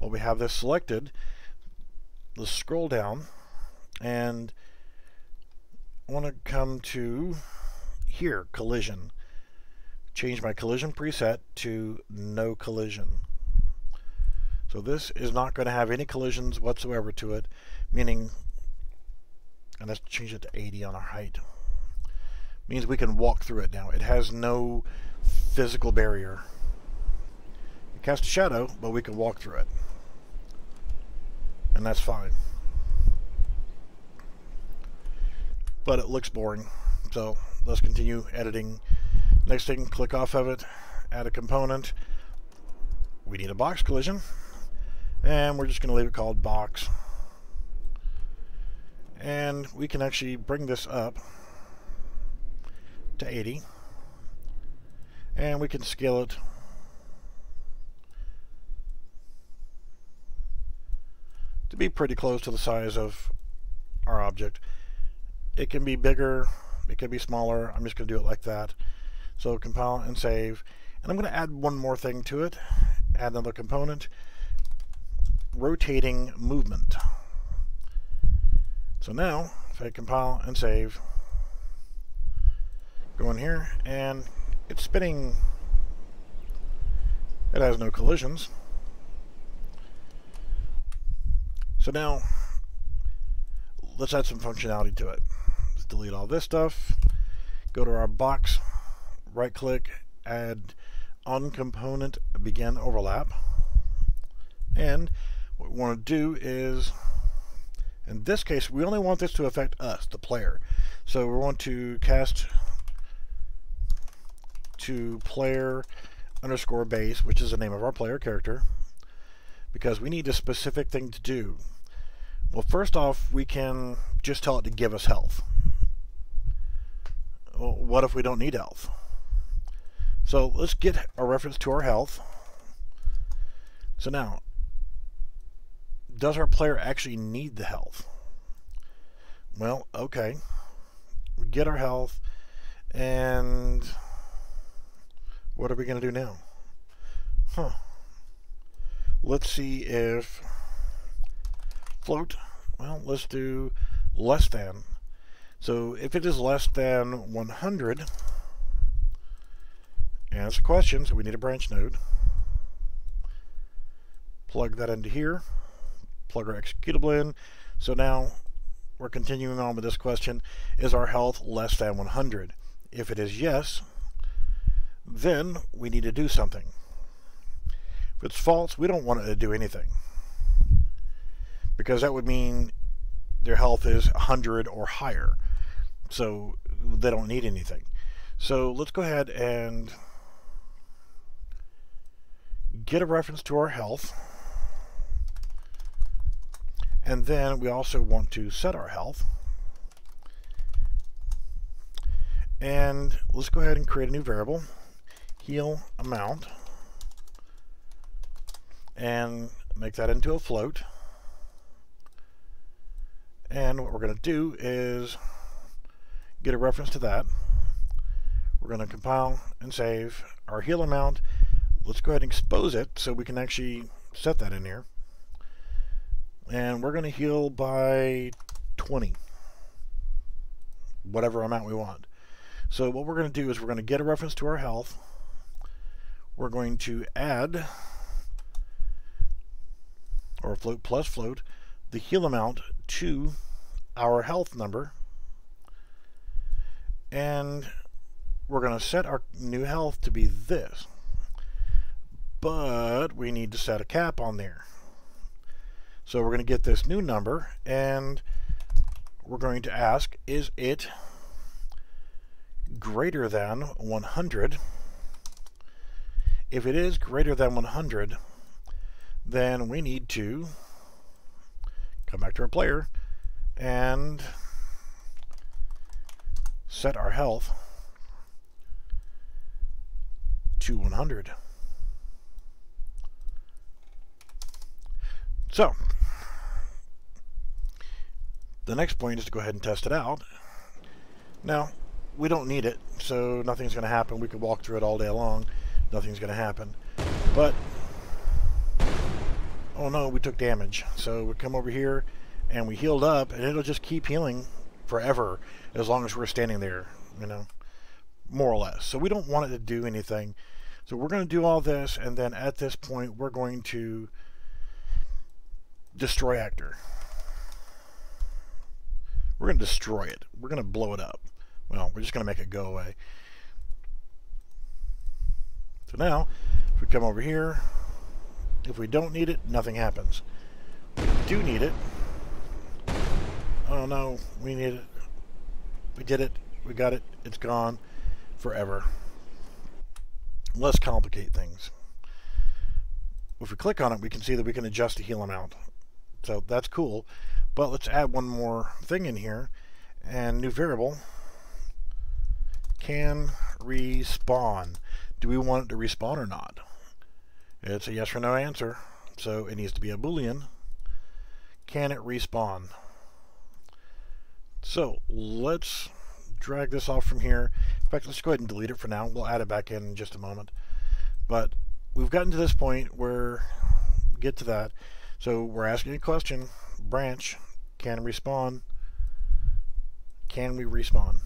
well we have this selected let's scroll down and I want to come to here, collision. Change my collision preset to no collision. So this is not going to have any collisions whatsoever to it, meaning, and let's change it to 80 on our height, means we can walk through it now. It has no physical barrier. It casts a shadow, but we can walk through it. And that's fine. but it looks boring. So let's continue editing. Next thing, click off of it, add a component. We need a box collision, and we're just going to leave it called box. And we can actually bring this up to 80, and we can scale it to be pretty close to the size of our object. It can be bigger, it can be smaller. I'm just going to do it like that. So compile and save. And I'm going to add one more thing to it. Add another component. Rotating movement. So now, if I compile and save, in here, and it's spinning. It has no collisions. So now, let's add some functionality to it Let's delete all this stuff. Go to our box, right click, add on component begin overlap. And what we want to do is In this case, we only want this to affect us, the player. So we want to cast to player underscore base, which is the name of our player character, because we need a specific thing to do. Well, first off, we can just tell it to give us health. Well, what if we don't need health? So let's get a reference to our health. So now, does our player actually need the health? Well, okay. We get our health, and what are we going to do now? Huh. Let's see if float, well, let's do less than. So if it is less than 100, and it's a question, so we need a branch node. Plug that into here. Plug our executable in. So now we're continuing on with this question. Is our health less than 100? If it is yes, then we need to do something. If it's false, we don't want it to do anything. Because that would mean their health is 100 or higher. So they don't need anything. So let's go ahead and get a reference to our health. And then we also want to set our health. And let's go ahead and create a new variable, heal amount, and make that into a float. And what we're going to do is get a reference to that. We're going to compile and save our heal amount let's go ahead and expose it so we can actually set that in here. And we're going to heal by 20. Whatever amount we want. So what we're going to do is we're going to get a reference to our health. We're going to add, or float plus float, the heal amount to our health number. And we're going to set our new health to be this but we need to set a cap on there. So we're going to get this new number and we're going to ask, is it greater than 100? If it is greater than 100, then we need to come back to our player and set our health to 100. So, the next point is to go ahead and test it out. Now, we don't need it, so nothing's going to happen. We could walk through it all day long. Nothing's going to happen. But, oh no, we took damage. So we come over here and we healed up, and it'll just keep healing forever as long as we're standing there, you know, more or less. So we don't want it to do anything. So we're going to do all this, and then at this point, we're going to destroy actor. We're going to destroy it. We're going to blow it up. Well, we're just going to make it go away. So now, if we come over here, if we don't need it, nothing happens. We do need it. Oh no, we need it. We did it. We got it. It's gone forever. Let's complicate things. If we click on it, we can see that we can adjust the heal amount. So that's cool. But let's add one more thing in here. And new variable can respawn. Do we want it to respawn or not? It's a yes or no answer. So it needs to be a boolean. Can it respawn? So let's drag this off from here. In fact, let's go ahead and delete it for now. We'll add it back in in just a moment. But we've gotten to this point where get to that. So we're asking a question. Branch can respawn. Can we respawn?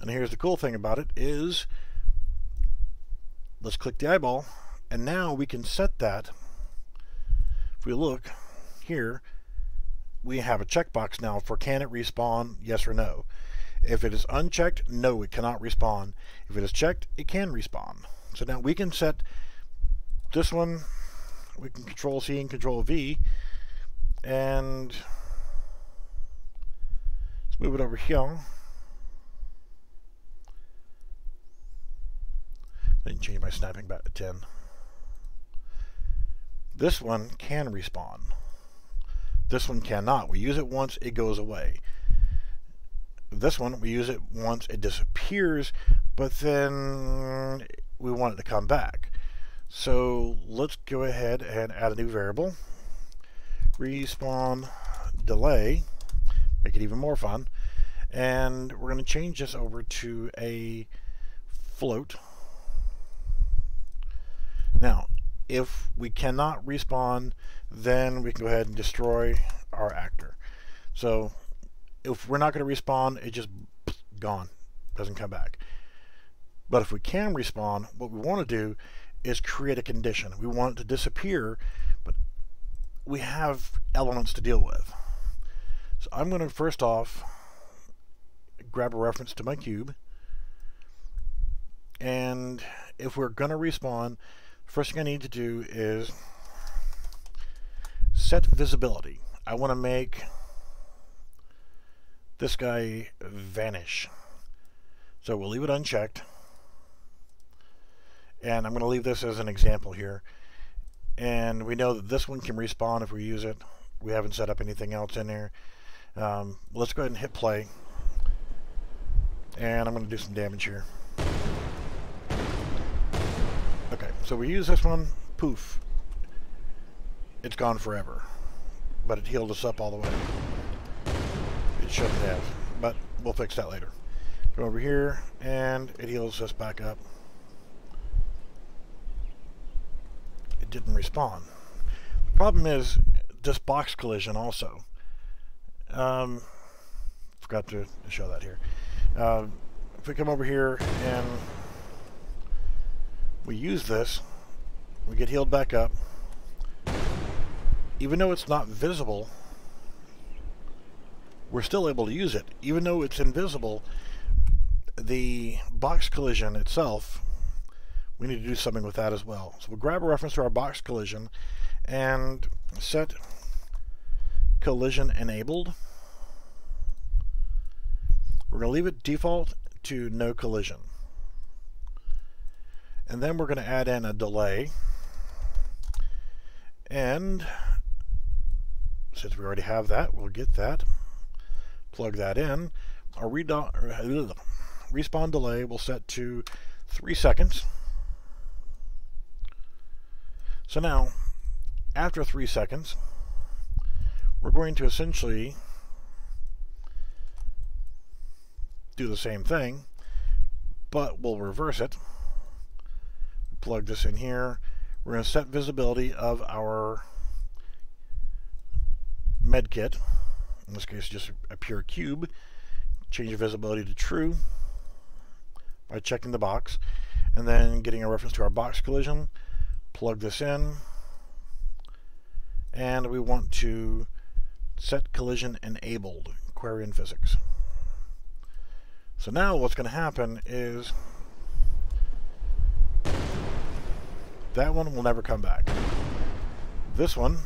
And here's the cool thing about it is let's click the eyeball and now we can set that. If we look here we have a checkbox now for can it respawn yes or no. If it is unchecked no it cannot respawn. If it is checked it can respawn. So now we can set this one we can control C and control V and let's move it over here. I didn't change my snapping back to 10. This one can respawn. This one cannot. We use it once, it goes away. This one, we use it once, it disappears, but then we want it to come back. So let's go ahead and add a new variable. Respawn delay, make it even more fun. And we're going to change this over to a float. Now, if we cannot respawn, then we can go ahead and destroy our actor. So if we're not going to respawn, it just gone, doesn't come back. But if we can respawn, what we want to do is create a condition. We want it to disappear, but we have elements to deal with. So I'm going to first off grab a reference to my cube. And if we're going to respawn, first thing I need to do is set visibility. I want to make this guy vanish. So we'll leave it unchecked. And I'm going to leave this as an example here. And we know that this one can respawn if we use it. We haven't set up anything else in there. Um, let's go ahead and hit play. And I'm going to do some damage here. Okay, so we use this one. Poof. It's gone forever. But it healed us up all the way. It shouldn't have. But we'll fix that later. Go over here, and it heals us back up. It didn't respawn. The problem is this box collision also. Um, forgot to show that here. Uh, if we come over here and we use this, we get healed back up. Even though it's not visible, we're still able to use it. Even though it's invisible, the box collision itself, we need to do something with that as well. So we'll grab a reference to our box collision and set collision enabled. We're going to leave it default to no collision. And then we're going to add in a delay. And since we already have that, we'll get that. Plug that in. Our uh, respawn delay will set to 3 seconds. So now, after 3 seconds, we're going to essentially do the same thing, but we'll reverse it. Plug this in here. We're going to set visibility of our med kit. In this case, just a pure cube. Change visibility to true by checking the box. And then getting a reference to our box collision. Plug this in. And we want to set collision enabled, query in physics. So now what's going to happen is that one will never come back. This one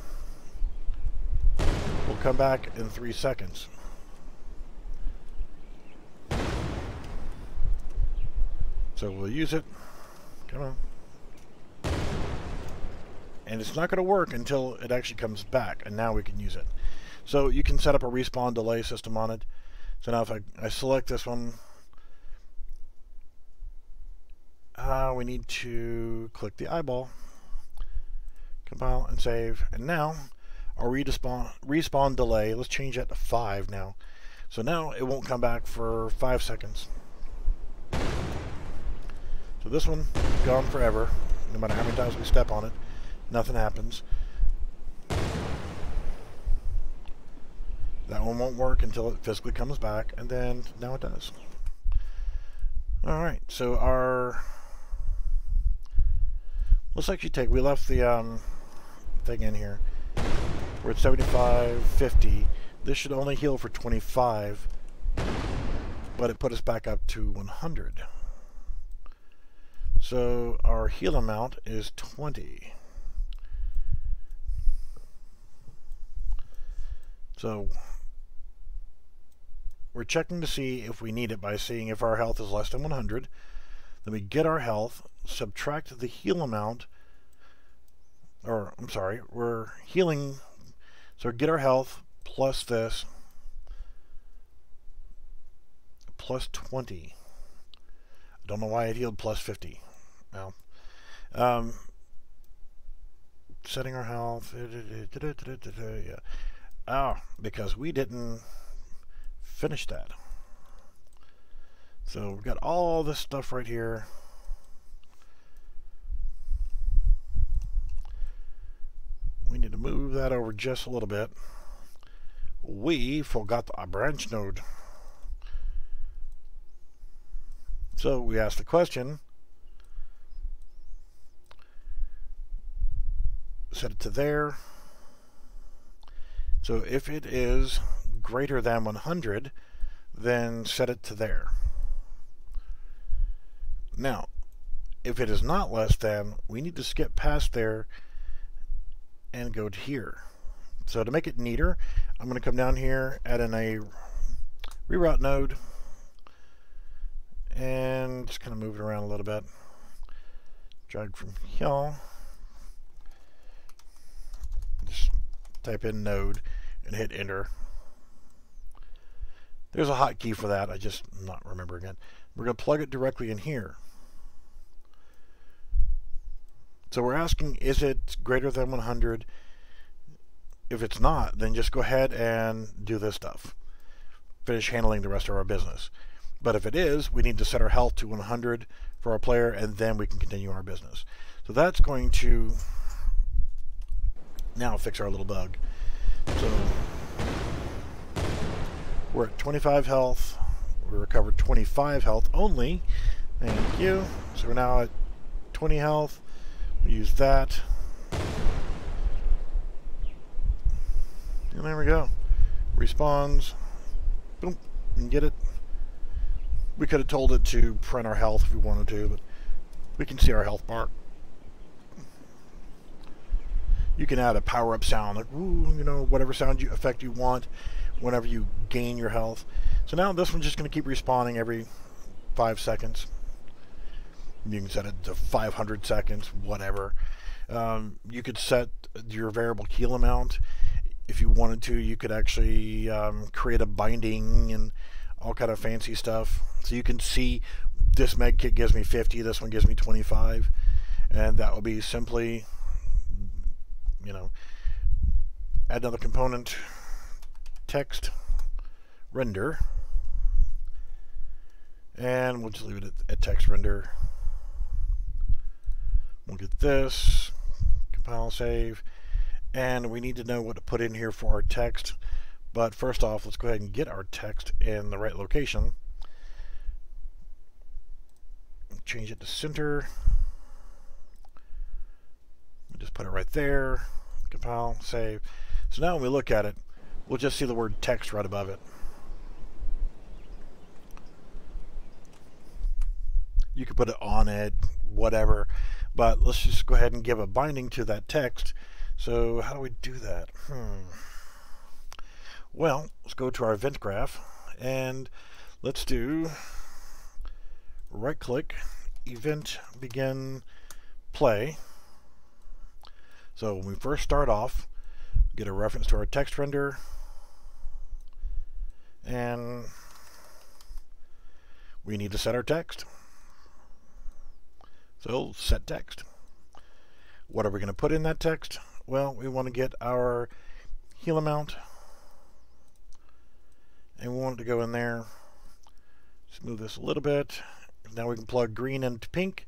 will come back in three seconds. So we'll use it. Come on. And it's not going to work until it actually comes back, and now we can use it. So you can set up a respawn delay system on it. So now if I, I select this one, uh, we need to click the eyeball, compile and save. And now our respawn, respawn delay, let's change that to 5 now. So now it won't come back for 5 seconds. So this one, gone forever. No matter how many times we step on it, nothing happens. That one won't work until it physically comes back, and then now it does. Alright, so our... Let's actually take, we left the um, thing in here. We're at 75, 50. This should only heal for 25, but it put us back up to 100. So our heal amount is 20. So we're checking to see if we need it by seeing if our health is less than 100. Then we get our health, subtract the heal amount, or I'm sorry, we're healing, so get our health plus this, plus 20. I don't know why it healed plus 50. Well, um, setting our health, yeah. Oh, because we didn't finish that. So we've got all this stuff right here. We need to move that over just a little bit. We forgot a branch node. So we ask the question, set it to there. So if it is greater than 100, then set it to there. Now, if it is not less than, we need to skip past there and go to here. So to make it neater, I'm going to come down here, add in a reroute node, and just kind of move it around a little bit. Drag from here. Just type in node and hit enter. There's a hotkey for that. I just not remembering it. We're going to plug it directly in here. So we're asking, is it greater than 100? If it's not, then just go ahead and do this stuff. Finish handling the rest of our business. But if it is, we need to set our health to 100 for our player, and then we can continue our business. So that's going to now fix our little bug. So we're at 25 health. We recovered 25 health only. Thank you. So we're now at 20 health. Use that. And there we go. Respawns. Boom. And get it. We could have told it to print our health if we wanted to, but we can see our health bar. You can add a power-up sound, like, ooh, you know, whatever sound you, effect you want whenever you gain your health. So now this one's just going to keep respawning every five seconds. You can set it to 500 seconds, whatever. Um, you could set your variable heal amount. If you wanted to, you could actually um, create a binding and all kind of fancy stuff. So you can see this med kit gives me 50, this one gives me 25. And that will be simply, you know, add another component, text, render. And we'll just leave it at text render. We'll get this, compile, save, and we need to know what to put in here for our text. But first off, let's go ahead and get our text in the right location. Change it to center. Just put it right there. Compile, save. So now when we look at it, we'll just see the word text right above it. You could put it on it, whatever. But let's just go ahead and give a binding to that text. So how do we do that? Hmm. Well, let's go to our event graph and let's do right click, event begin play. So when we first start off, get a reference to our text render and we need to set our text. So set text. What are we going to put in that text? Well, we want to get our heal amount. And we want it to go in there. Smooth this a little bit. Now we can plug green into pink.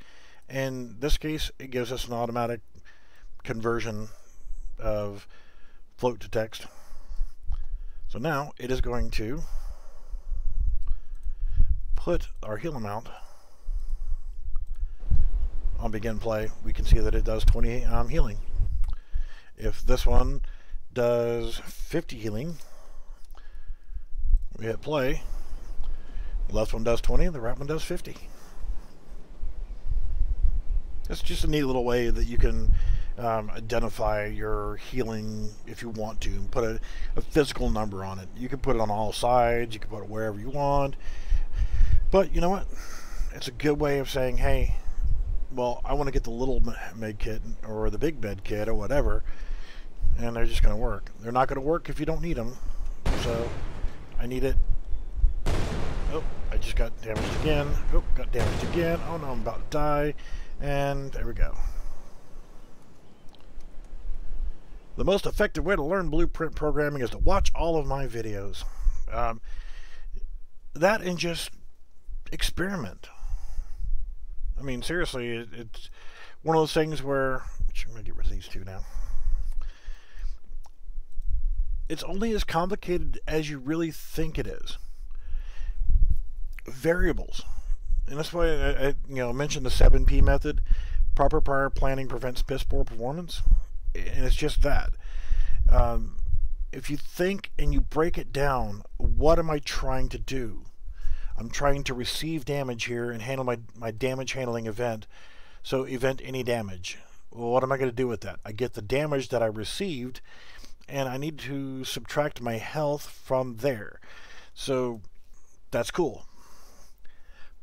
In this case, it gives us an automatic conversion of float to text. So now it is going to put our heal amount on begin play, we can see that it does 20 um, healing. If this one does 50 healing, we hit play, the left one does 20, the right one does 50. It's just a neat little way that you can um, identify your healing if you want to and put a, a physical number on it. You can put it on all sides, you can put it wherever you want. But you know what? It's a good way of saying, hey, well, I want to get the little med kit or the big med kit or whatever, and they're just going to work. They're not going to work if you don't need them. So I need it. Oh, I just got damaged again. Oh, got damaged again. Oh no, I'm about to die. And there we go. The most effective way to learn blueprint programming is to watch all of my videos. Um, that and just experiment. I mean, seriously, it, it's one of those things where... I'm to get rid of these two now. It's only as complicated as you really think it is. Variables. And that's why I, I you know, mentioned the 7P method. Proper prior planning prevents piss poor performance and it's just that. Um, if you think and you break it down, what am I trying to do? I'm trying to receive damage here and handle my, my damage handling event. So event any damage. Well, what am I going to do with that? I get the damage that I received and I need to subtract my health from there. So that's cool.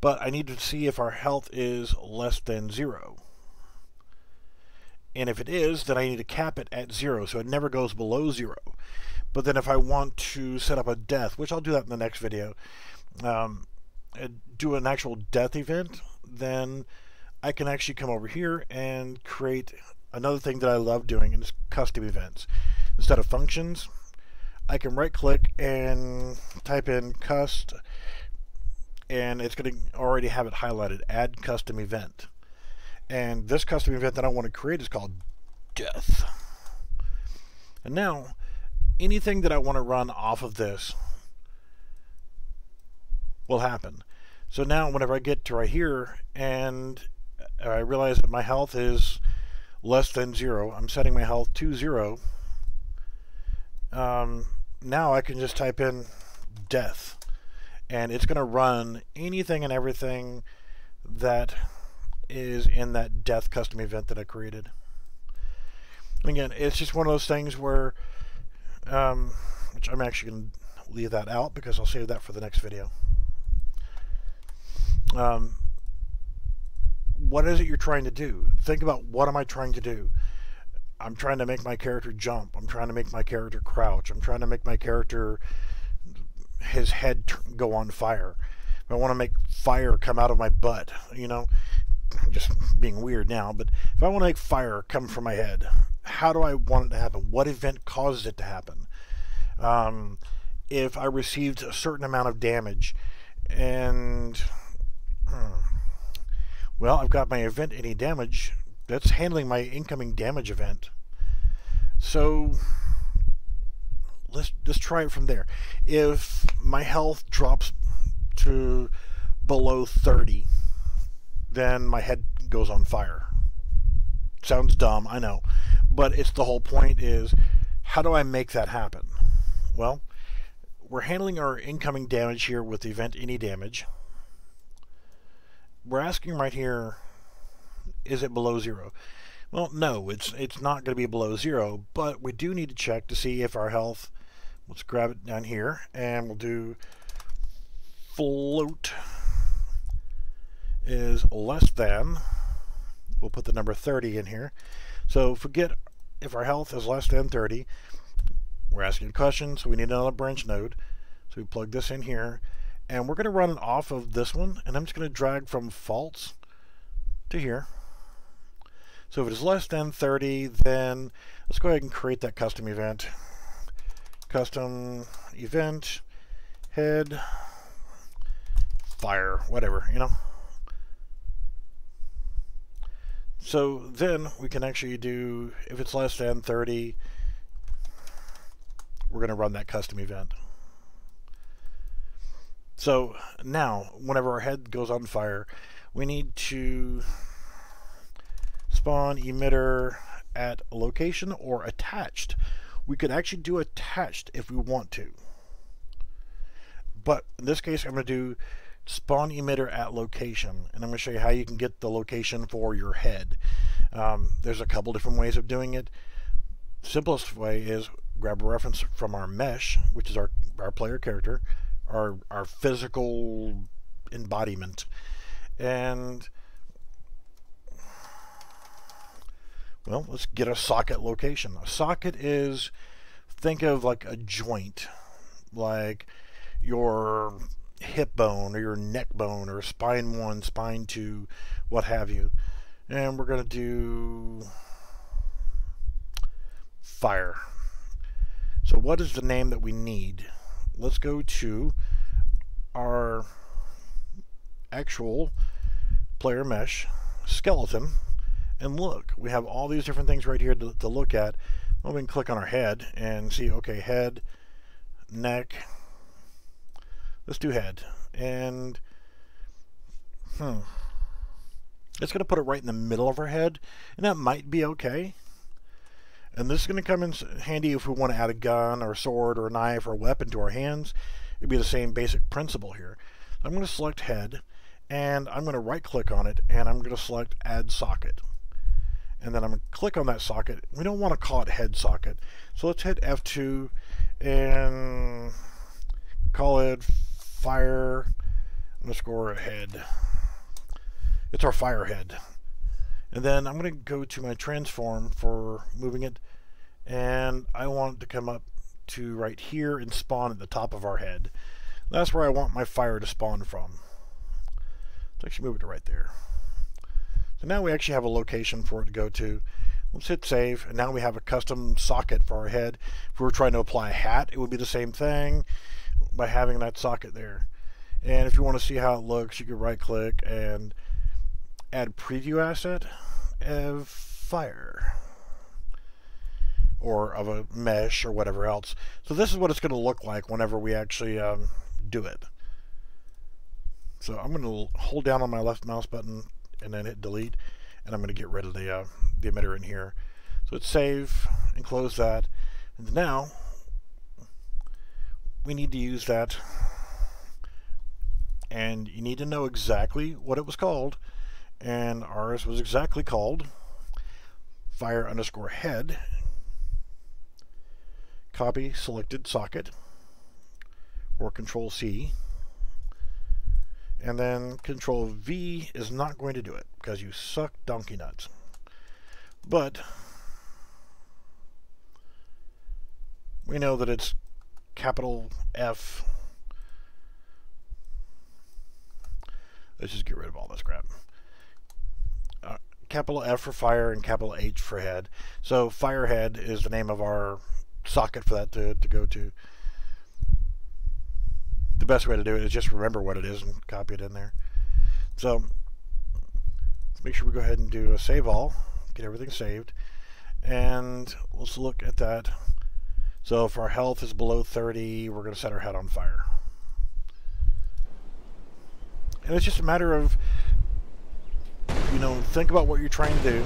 But I need to see if our health is less than zero. And if it is, then I need to cap it at zero, so it never goes below zero. But then if I want to set up a death, which I'll do that in the next video, um, do an actual death event, then I can actually come over here and create another thing that I love doing, and it's custom events. Instead of functions, I can right click and type in cust, and it's going to already have it highlighted, add custom event. And this custom event that I want to create is called Death. And now, anything that I want to run off of this will happen. So now whenever I get to right here and I realize that my health is less than zero, I'm setting my health to zero. Um, now I can just type in death and it's going to run anything and everything that is in that death custom event that I created. And again, it's just one of those things where, um, which I'm actually going to leave that out because I'll save that for the next video. Um, what is it you're trying to do? Think about what am I trying to do? I'm trying to make my character jump. I'm trying to make my character crouch. I'm trying to make my character his head go on fire. I want to make fire come out of my butt. You know, I'm just being weird now, but if I want to make fire come from my head, how do I want it to happen? What event causes it to happen? Um, if I received a certain amount of damage and well, I've got my event any damage that's handling my incoming damage event. So let's just try it from there. If my health drops to below 30, then my head goes on fire. Sounds dumb, I know. But it's the whole point is how do I make that happen? Well, we're handling our incoming damage here with the event any damage. We're asking right here, is it below zero? Well, no, it's it's not going to be below zero, but we do need to check to see if our health, let's grab it down here, and we'll do float is less than, we'll put the number 30 in here. So forget if our health is less than 30, we're asking a question, so we need another branch node. So we plug this in here, and we're going to run off of this one, and I'm just going to drag from false to here. So if it is less than 30, then let's go ahead and create that custom event. Custom event, head, fire, whatever, you know. So then we can actually do, if it's less than 30, we're going to run that custom event. So now, whenever our head goes on fire, we need to spawn emitter at location or attached. We could actually do attached if we want to. But in this case, I'm going to do spawn emitter at location and I'm going to show you how you can get the location for your head Um, there's a couple different ways of doing it. Simplest way is grab a reference from our mesh, which is our, our player character, our, our physical embodiment, and well, let's get a socket location. A socket is, think of like a joint, like your hip bone or your neck bone or spine one, spine two, what have you. And we're going to do fire. So what is the name that we need? Let's go to our actual player mesh skeleton and look. We have all these different things right here to, to look at. Well, we can click on our head and see, okay, head, neck, Let's do head. And, hmm. It's going to put it right in the middle of our head, and that might be okay. And this is going to come in handy if we want to add a gun or a sword or a knife or a weapon to our hands. It'd be the same basic principle here. I'm going to select head, and I'm going to right click on it, and I'm going to select add socket. And then I'm going to click on that socket. We don't want to call it head socket. So let's hit F2 and call it fire underscore head. It's our fire head. And then I'm going to go to my transform for moving it. And I want it to come up to right here and spawn at the top of our head. That's where I want my fire to spawn from. Let's actually move it to right there. So now we actually have a location for it to go to. Let's hit save, and now we have a custom socket for our head. If we were trying to apply a hat, it would be the same thing by having that socket there. And if you want to see how it looks, you can right click and add preview asset of fire or of a mesh or whatever else. So this is what it's going to look like whenever we actually um, do it. So I'm going to hold down on my left mouse button and then hit delete and I'm going to get rid of the, uh, the emitter in here. So it's save and close that. And now we need to use that and you need to know exactly what it was called and ours was exactly called fire underscore head copy selected socket or control C and then control V is not going to do it because you suck donkey nuts but we know that it's capital F. Let's just get rid of all this crap. Capital F for fire and capital H for head. So firehead is the name of our socket for that to, to go to. The best way to do it is just remember what it is and copy it in there. So make sure we go ahead and do a save all, get everything saved. And let's look at that. So if our health is below 30, we're going to set our head on fire. And it's just a matter of, you know, think about what you're trying to do.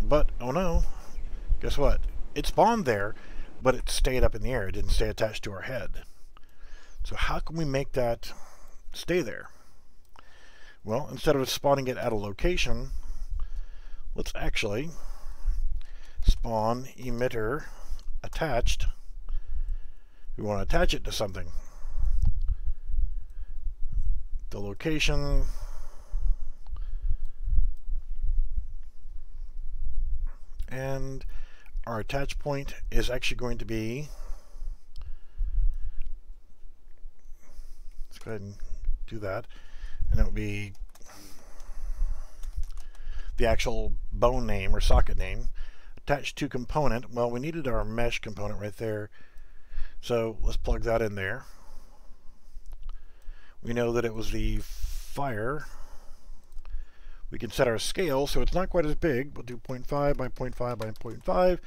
But, oh no, guess what? It spawned there, but it stayed up in the air. It didn't stay attached to our head. So how can we make that stay there? Well, instead of spawning it at a location, let's actually spawn emitter attached. We want to attach it to something. The location and our attach point is actually going to be let's go ahead and do that and it will be the actual bone name or socket name attached to component. Well, we needed our mesh component right there. So let's plug that in there. We know that it was the fire. We can set our scale so it's not quite as big. We'll do 0.5 by 0.5 by 0.5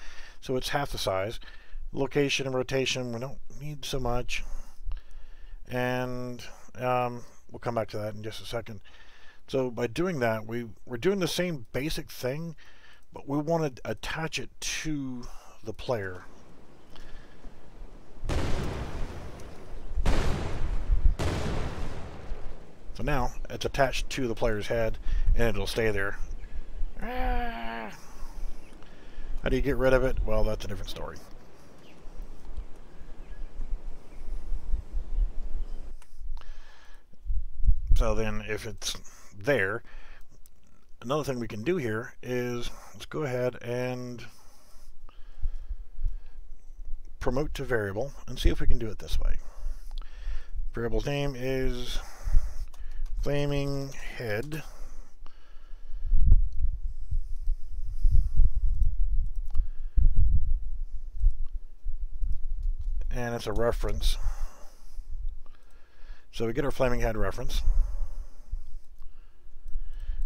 so it's half the size. Location and rotation we don't need so much. And um, we'll come back to that in just a second. So by doing that, we, we're doing the same basic thing, but we want to attach it to the player. So now it's attached to the player's head and it'll stay there. Ah. How do you get rid of it? Well, that's a different story. So then if it's there, another thing we can do here is let's go ahead and promote to variable and see if we can do it this way. Variable's name is flaming head. And it's a reference. So we get our flaming head reference.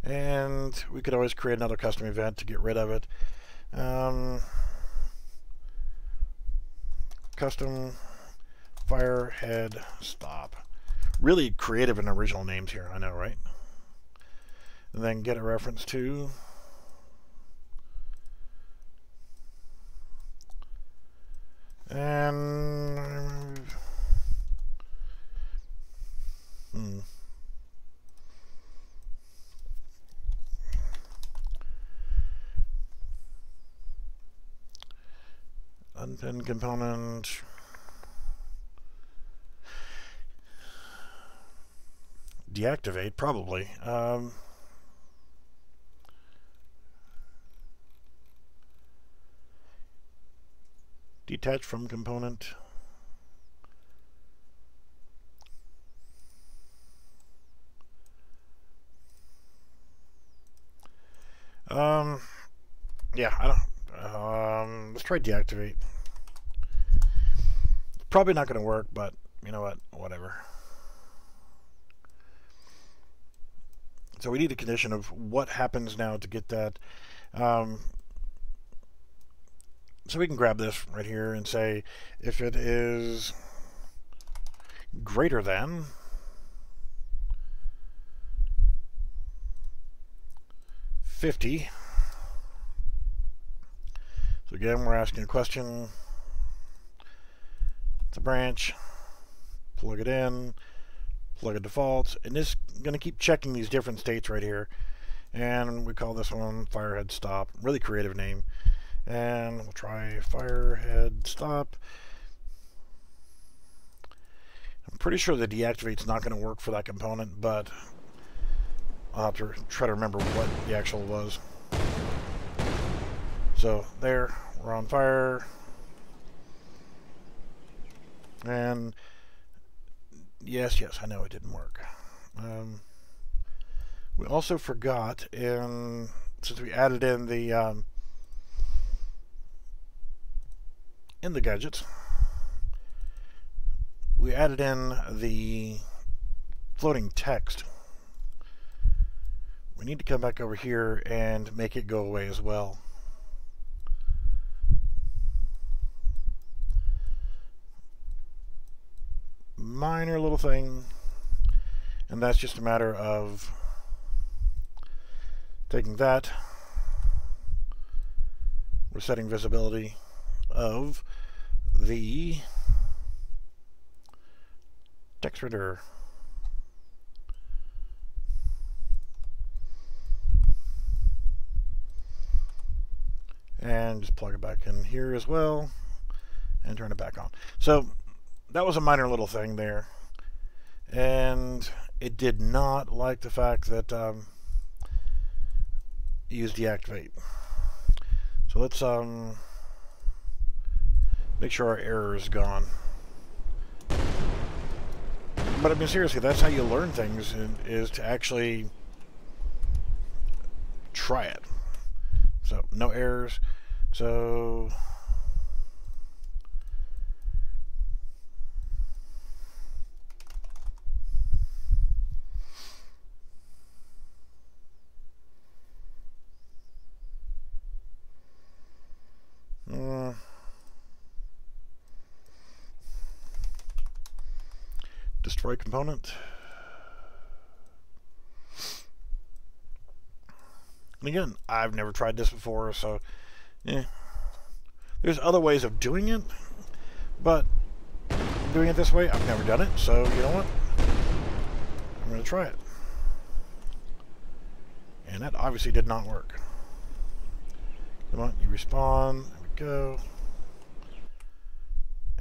And we could always create another custom event to get rid of it. Um, custom firehead stop. Really creative and original names here, I know, right? And then get a reference to and hmm. unpin component deactivate probably um, detach from component um yeah I don't um, let's try deactivate. Probably not going to work, but you know what? Whatever. So we need a condition of what happens now to get that. Um, so we can grab this right here and say if it is greater than fifty so again, we're asking a question. It's a branch. Plug it in. Plug a default. And this is going to keep checking these different states right here. And we call this one Firehead Stop. Really creative name. And we'll try Firehead Stop. I'm pretty sure the deactivate's not going to work for that component, but I'll have to try to remember what the actual was. So there, we're on fire. And yes, yes, I know it didn't work. Um, we also forgot in since we added in the um, in the gadgets, we added in the floating text. We need to come back over here and make it go away as well. Minor little thing and that's just a matter of taking that we're setting visibility of the text render and just plug it back in here as well and turn it back on. So that was a minor little thing there. And it did not like the fact that um, use deactivate. So let's um, make sure our error is gone. But I mean, seriously, that's how you learn things, is to actually try it. So, no errors. So, destroy component. And again, I've never tried this before, so yeah. There's other ways of doing it, but doing it this way, I've never done it, so you know what? I'm going to try it. And that obviously did not work. Come on, you respawn. There we go.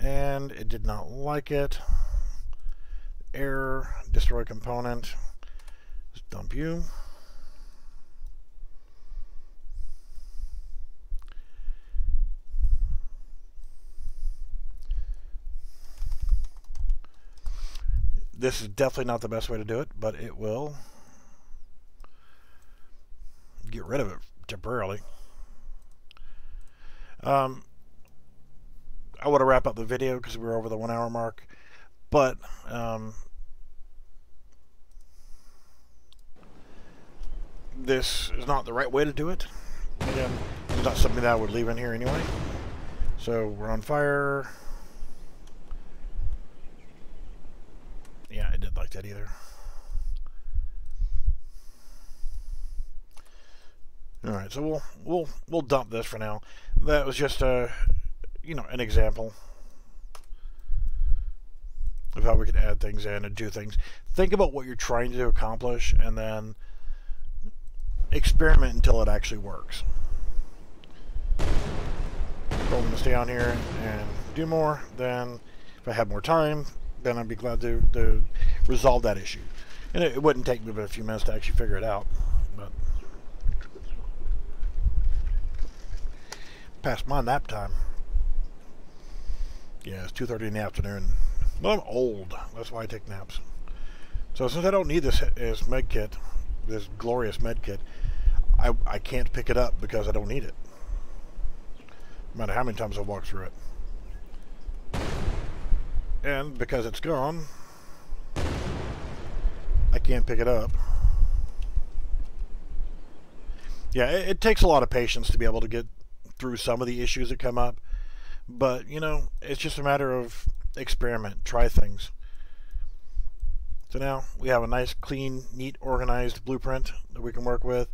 And it did not like it. Error, destroy component. Let's dump you. This is definitely not the best way to do it, but it will get rid of it temporarily. Um, I want to wrap up the video because we're over the one hour mark, but um, this is not the right way to do it. Again, it's not something that I would leave in here anyway. So we're on fire. Yeah, I didn't like that either. All right, so we'll we'll we'll dump this for now. That was just a you know an example of how we can add things in and do things. Think about what you're trying to accomplish, and then experiment until it actually works. I'm going to stay on here and do more. Then, if I have more time, then I'd be glad to, to resolve that issue. And it, it wouldn't take me but a few minutes to actually figure it out. But past my nap time. Yeah, it's 2.30 in the afternoon. Well, I'm old. That's why I take naps. So since I don't need this, this med kit, this glorious med kit, I, I can't pick it up because I don't need it. No matter how many times I walk through it. And because it's gone, I can't pick it up. Yeah, it, it, takes a lot of patience to be able to get through some of the issues that come up. But, you know, it's just a matter of experiment, try things. So now we have a nice, clean, neat, organized blueprint that we can work with.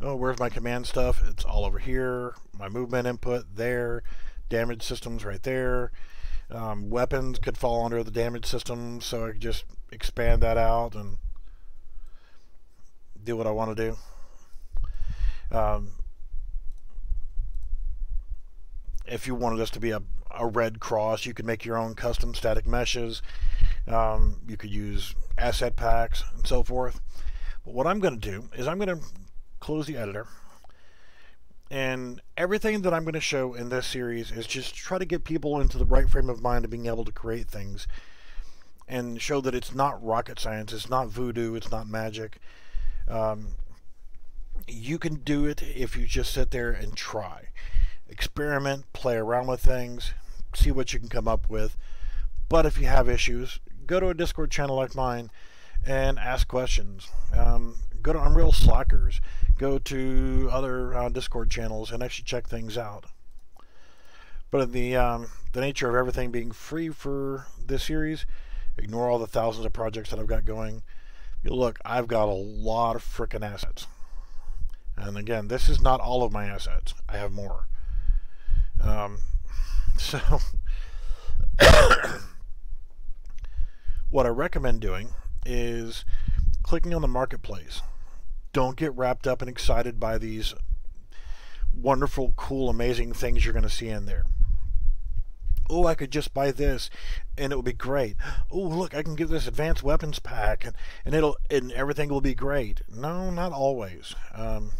Oh, where's my command stuff? It's all over here. My movement input there. Damage systems right there. Um, weapons could fall under the damage system, so I could just expand that out and do what I want to do. Um, if you wanted this to be a, a red cross, you could make your own custom static meshes. Um, you could use asset packs and so forth. But what I'm going to do is I'm going to close the editor. And everything that I'm going to show in this series is just try to get people into the right frame of mind of being able to create things and show that it's not rocket science, it's not voodoo, it's not magic. Um, you can do it if you just sit there and try. Experiment, play around with things, see what you can come up with. But if you have issues, go to a Discord channel like mine and ask questions. Um, go to Unreal Slackers, go to other uh, Discord channels, and actually check things out. But the um, the nature of everything being free for this series, ignore all the thousands of projects that I've got going. You look, I've got a lot of freaking assets. And again, this is not all of my assets. I have more. Um, so, what I recommend doing is clicking on the marketplace don't get wrapped up and excited by these wonderful, cool, amazing things you're going to see in there. Oh, I could just buy this and it will be great. Oh, look, I can get this advanced weapons pack and, and it'll and everything will be great. No, not always. Um,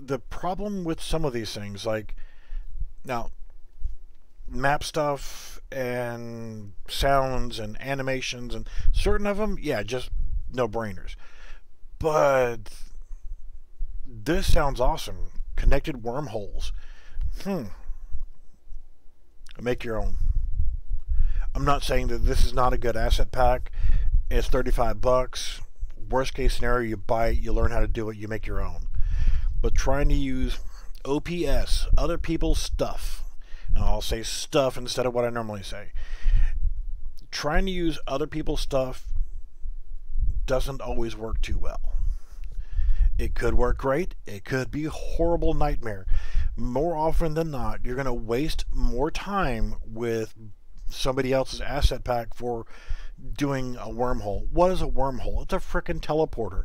the problem with some of these things, like now, map stuff and sounds and animations and certain of them, yeah, just no brainers. But this sounds awesome. Connected wormholes. Hmm. Make your own. I'm not saying that this is not a good asset pack. It's 35 bucks. Worst case scenario, you buy it, you learn how to do it, you make your own. But trying to use OPS, other people's stuff, and I'll say stuff instead of what I normally say. Trying to use other people's stuff doesn't always work too well. It could work great, it could be a horrible nightmare. More often than not, you're going to waste more time with somebody else's asset pack for doing a wormhole. What is a wormhole? It's a freaking teleporter.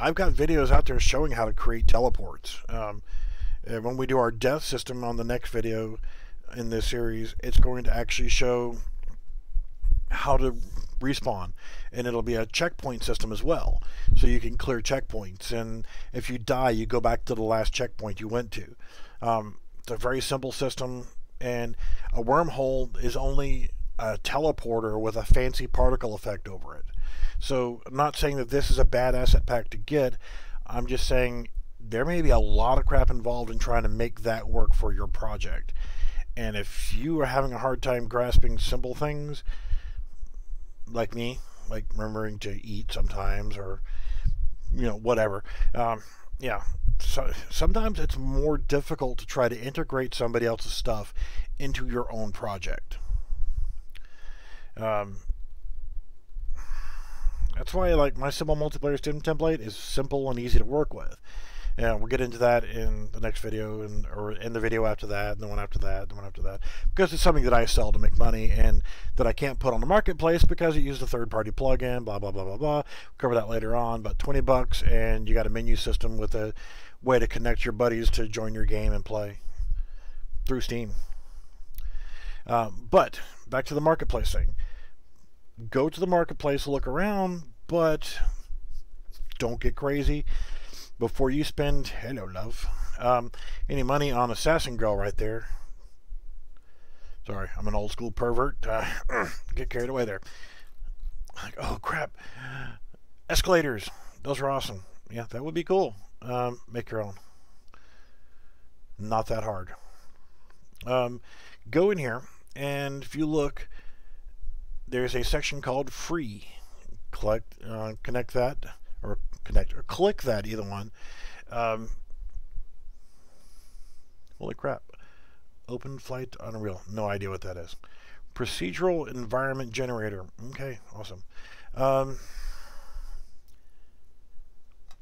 I've got videos out there showing how to create teleports. Um, when we do our death system on the next video in this series, it's going to actually show how to respawn and it'll be a checkpoint system as well. So you can clear checkpoints and if you die you go back to the last checkpoint you went to. Um, it's a very simple system and a wormhole is only a teleporter with a fancy particle effect over it so I'm not saying that this is a bad asset pack to get I'm just saying there may be a lot of crap involved in trying to make that work for your project and if you are having a hard time grasping simple things like me, like remembering to eat sometimes or, you know, whatever. Um, yeah. So sometimes it's more difficult to try to integrate somebody else's stuff into your own project. Um, that's why like my simple multiplayer sim template is simple and easy to work with yeah, we'll get into that in the next video, and or in the video after that, and the one after that, and the one after that, because it's something that I sell to make money, and that I can't put on the marketplace because it uses a third-party plugin. Blah blah blah blah blah. We'll cover that later on. But 20 bucks, and you got a menu system with a way to connect your buddies to join your game and play through Steam. Um, but back to the marketplace thing. Go to the marketplace, look around, but don't get crazy before you spend, hello love, um, any money on Assassin Girl right there. Sorry, I'm an old school pervert. Uh, get carried away there. Like, oh crap. Escalators. Those are awesome. Yeah, that would be cool. Um, make your own. Not that hard. Um, go in here, and if you look, there's a section called free. Collect, uh, connect that, or connect or click that either one. Um, holy crap. Open Flight Unreal. No idea what that is. Procedural Environment Generator. Okay, awesome. Um,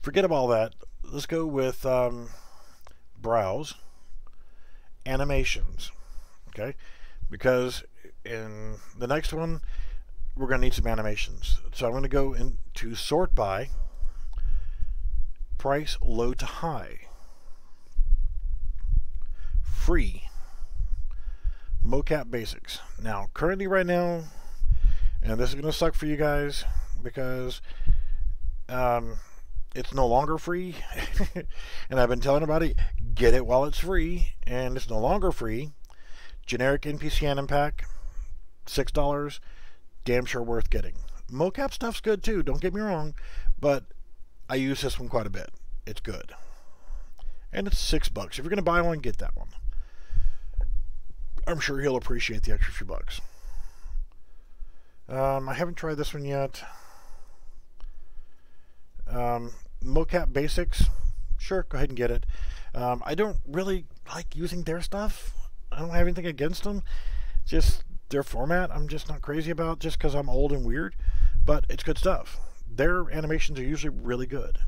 forget about all that. Let's go with um, Browse Animations. Okay, because in the next one, we're going to need some animations. So I'm going to go into Sort By price low to high. Free. mocap basics. Now, currently right now, and this is going to suck for you guys because um, it's no longer free. and I've been telling about it. Get it while it's free. And it's no longer free. Generic NPC anim pack, $6. Damn sure worth getting. Mocap stuff's good too, don't get me wrong. But I use this one quite a bit. It's good. And it's six bucks. If you're going to buy one, get that one. I'm sure he'll appreciate the extra few bucks. Um, I haven't tried this one yet. Um, mocap basics. Sure, go ahead and get it. Um, I don't really like using their stuff. I don't have anything against them. Just their format, I'm just not crazy about just because I'm old and weird. But it's good stuff their animations are usually really good.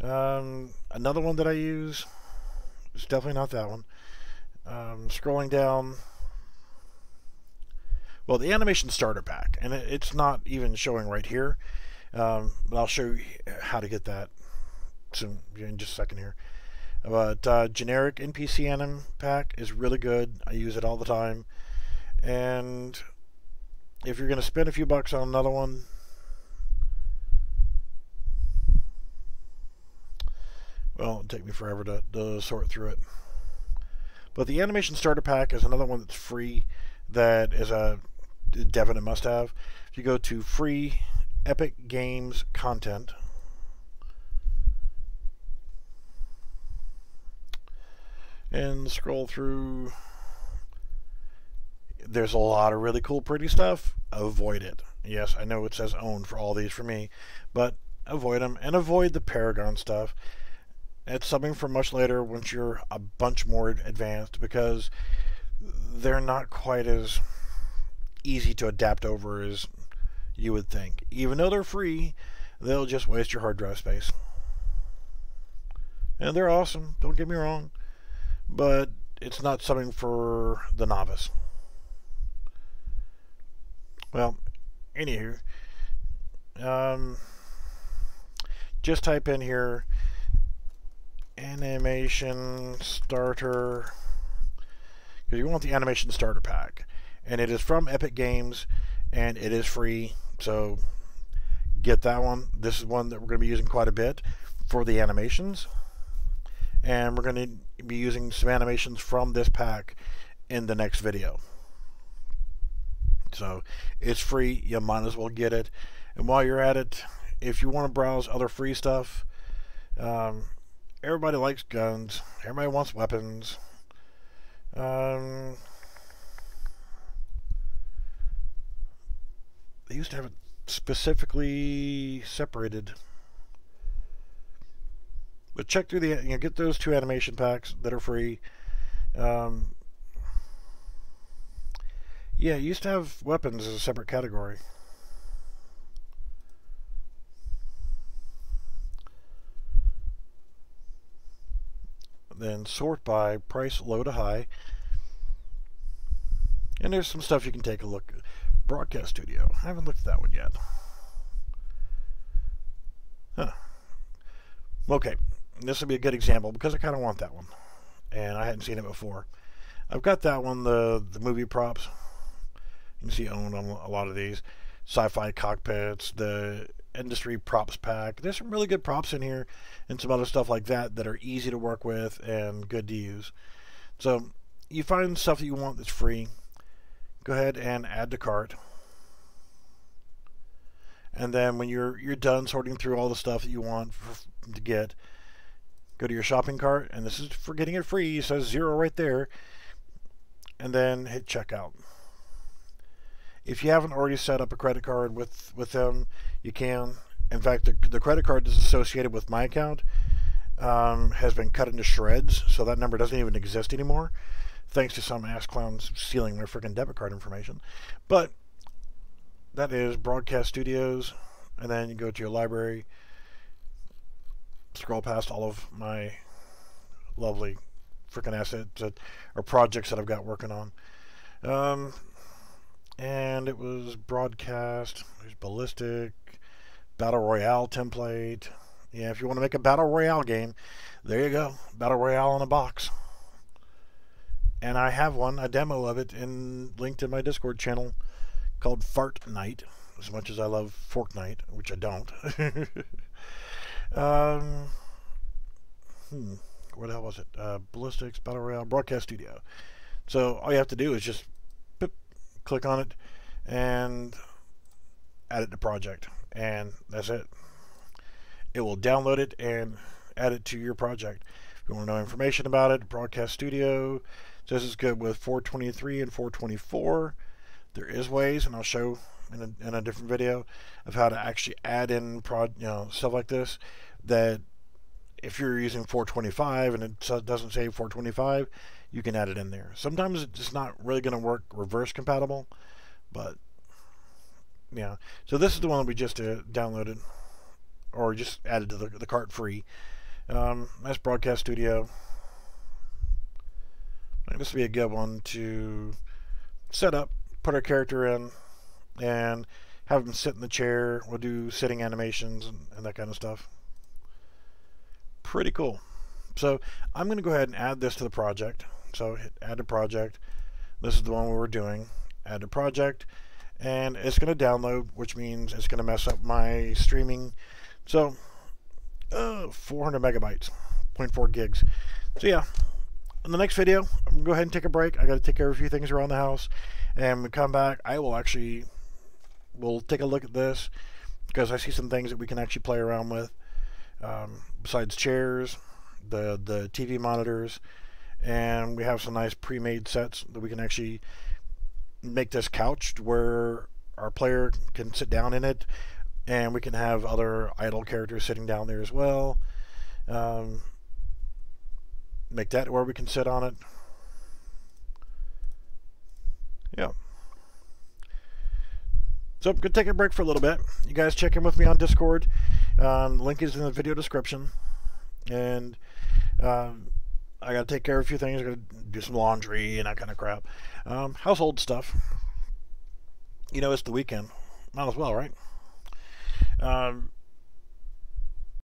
Um, another one that I use is definitely not that one. Um, scrolling down. Well, the animation starter pack, and it, it's not even showing right here, um, but I'll show you how to get that soon in just a second here. But uh, generic NPC anim pack is really good. I use it all the time, and if you're going to spend a few bucks on another one, well, it'll take me forever to, to sort through it. But the animation starter pack is another one that's free that is a definite must have. If you go to free Epic Games content, and scroll through there's a lot of really cool, pretty stuff. Avoid it. Yes, I know it says own for all these for me, but avoid them and avoid the Paragon stuff. It's something for much later once you're a bunch more advanced because they're not quite as easy to adapt over as you would think. Even though they're free, they'll just waste your hard drive space. And they're awesome, don't get me wrong. But it's not something for the novice. Well, anywho, um, just type in here animation starter because you want the animation starter pack and it is from Epic Games and it is free so get that one this is one that we're going to be using quite a bit for the animations and we're going to be using some animations from this pack in the next video so it's free you might as well get it and while you're at it if you want to browse other free stuff um, everybody likes guns. Everybody wants weapons. Um, they used to have it specifically separated. But check through the, you know, get those two animation packs that are free. Um, yeah, used to have weapons as a separate category. then sort by price low to high. And there's some stuff you can take a look at. Broadcast Studio. I haven't looked at that one yet. Huh. Okay, this will be a good example because I kind of want that one. And I hadn't seen it before. I've got that one, the, the movie props. You can see owned on a lot of these. Sci-fi cockpits, the industry props pack. There's some really good props in here and some other stuff like that that are easy to work with and good to use. So you find stuff that you want that's free. Go ahead and add to cart. And then when you're you're done sorting through all the stuff that you want for, to get, go to your shopping cart, and this is for getting it free. It says zero right there, and then hit checkout. If you haven't already set up a credit card with with them, you can. In fact, the, the credit card that's associated with my account um, has been cut into shreds, so that number doesn't even exist anymore, thanks to some ass clowns stealing their freaking debit card information. But that is Broadcast Studios, and then you go to your library, scroll past all of my lovely freaking assets that, or projects that I've got working on. Um, and it was broadcast. There's ballistic, battle royale template. Yeah, if you want to make a battle royale game, there you go. Battle royale in a box. And I have one, a demo of it, in linked in my Discord channel called Fart Night. As much as I love Fortnite, which I don't. um, hmm, where the hell was it? Uh, Ballistics Battle Royale Broadcast Studio. So all you have to do is just click on it and add it to project and that's it it will download it and add it to your project if you want to know information about it broadcast studio this is good with 423 and 424 there is ways and I'll show in a, in a different video of how to actually add in prod you know stuff like this that if you're using 425 and it doesn't say 425 you can add it in there. Sometimes it's not really going to work reverse compatible, but yeah. So this is the one we just uh, downloaded or just added to the, the cart free. Um, that's Broadcast Studio. This would be a good one to set up, put our character in, and have them sit in the chair. We'll do sitting animations and, and that kind of stuff. Pretty cool. So I'm going to go ahead and add this to the project. So hit add to project. This is the one we were doing. Add to project. And it's going to download, which means it's going to mess up my streaming. So, uh, 400 megabytes, 0.4 gigs. So yeah, in the next video, I'm going to go ahead and take a break. I got to take care of a few things around the house. And when we come back, I will actually, we'll take a look at this because I see some things that we can actually play around with. Um, besides chairs, the, the TV monitors, and we have some nice pre-made sets that we can actually make this couched where our player can sit down in it and we can have other idle characters sitting down there as well um, make that where we can sit on it yeah so I'm going to take a break for a little bit. You guys check in with me on Discord. Um, link is in the video description. And um, I got to take care of a few things. I got to do some laundry and that kind of crap. Um, household stuff. You know, it's the weekend. Might as well, right? Um,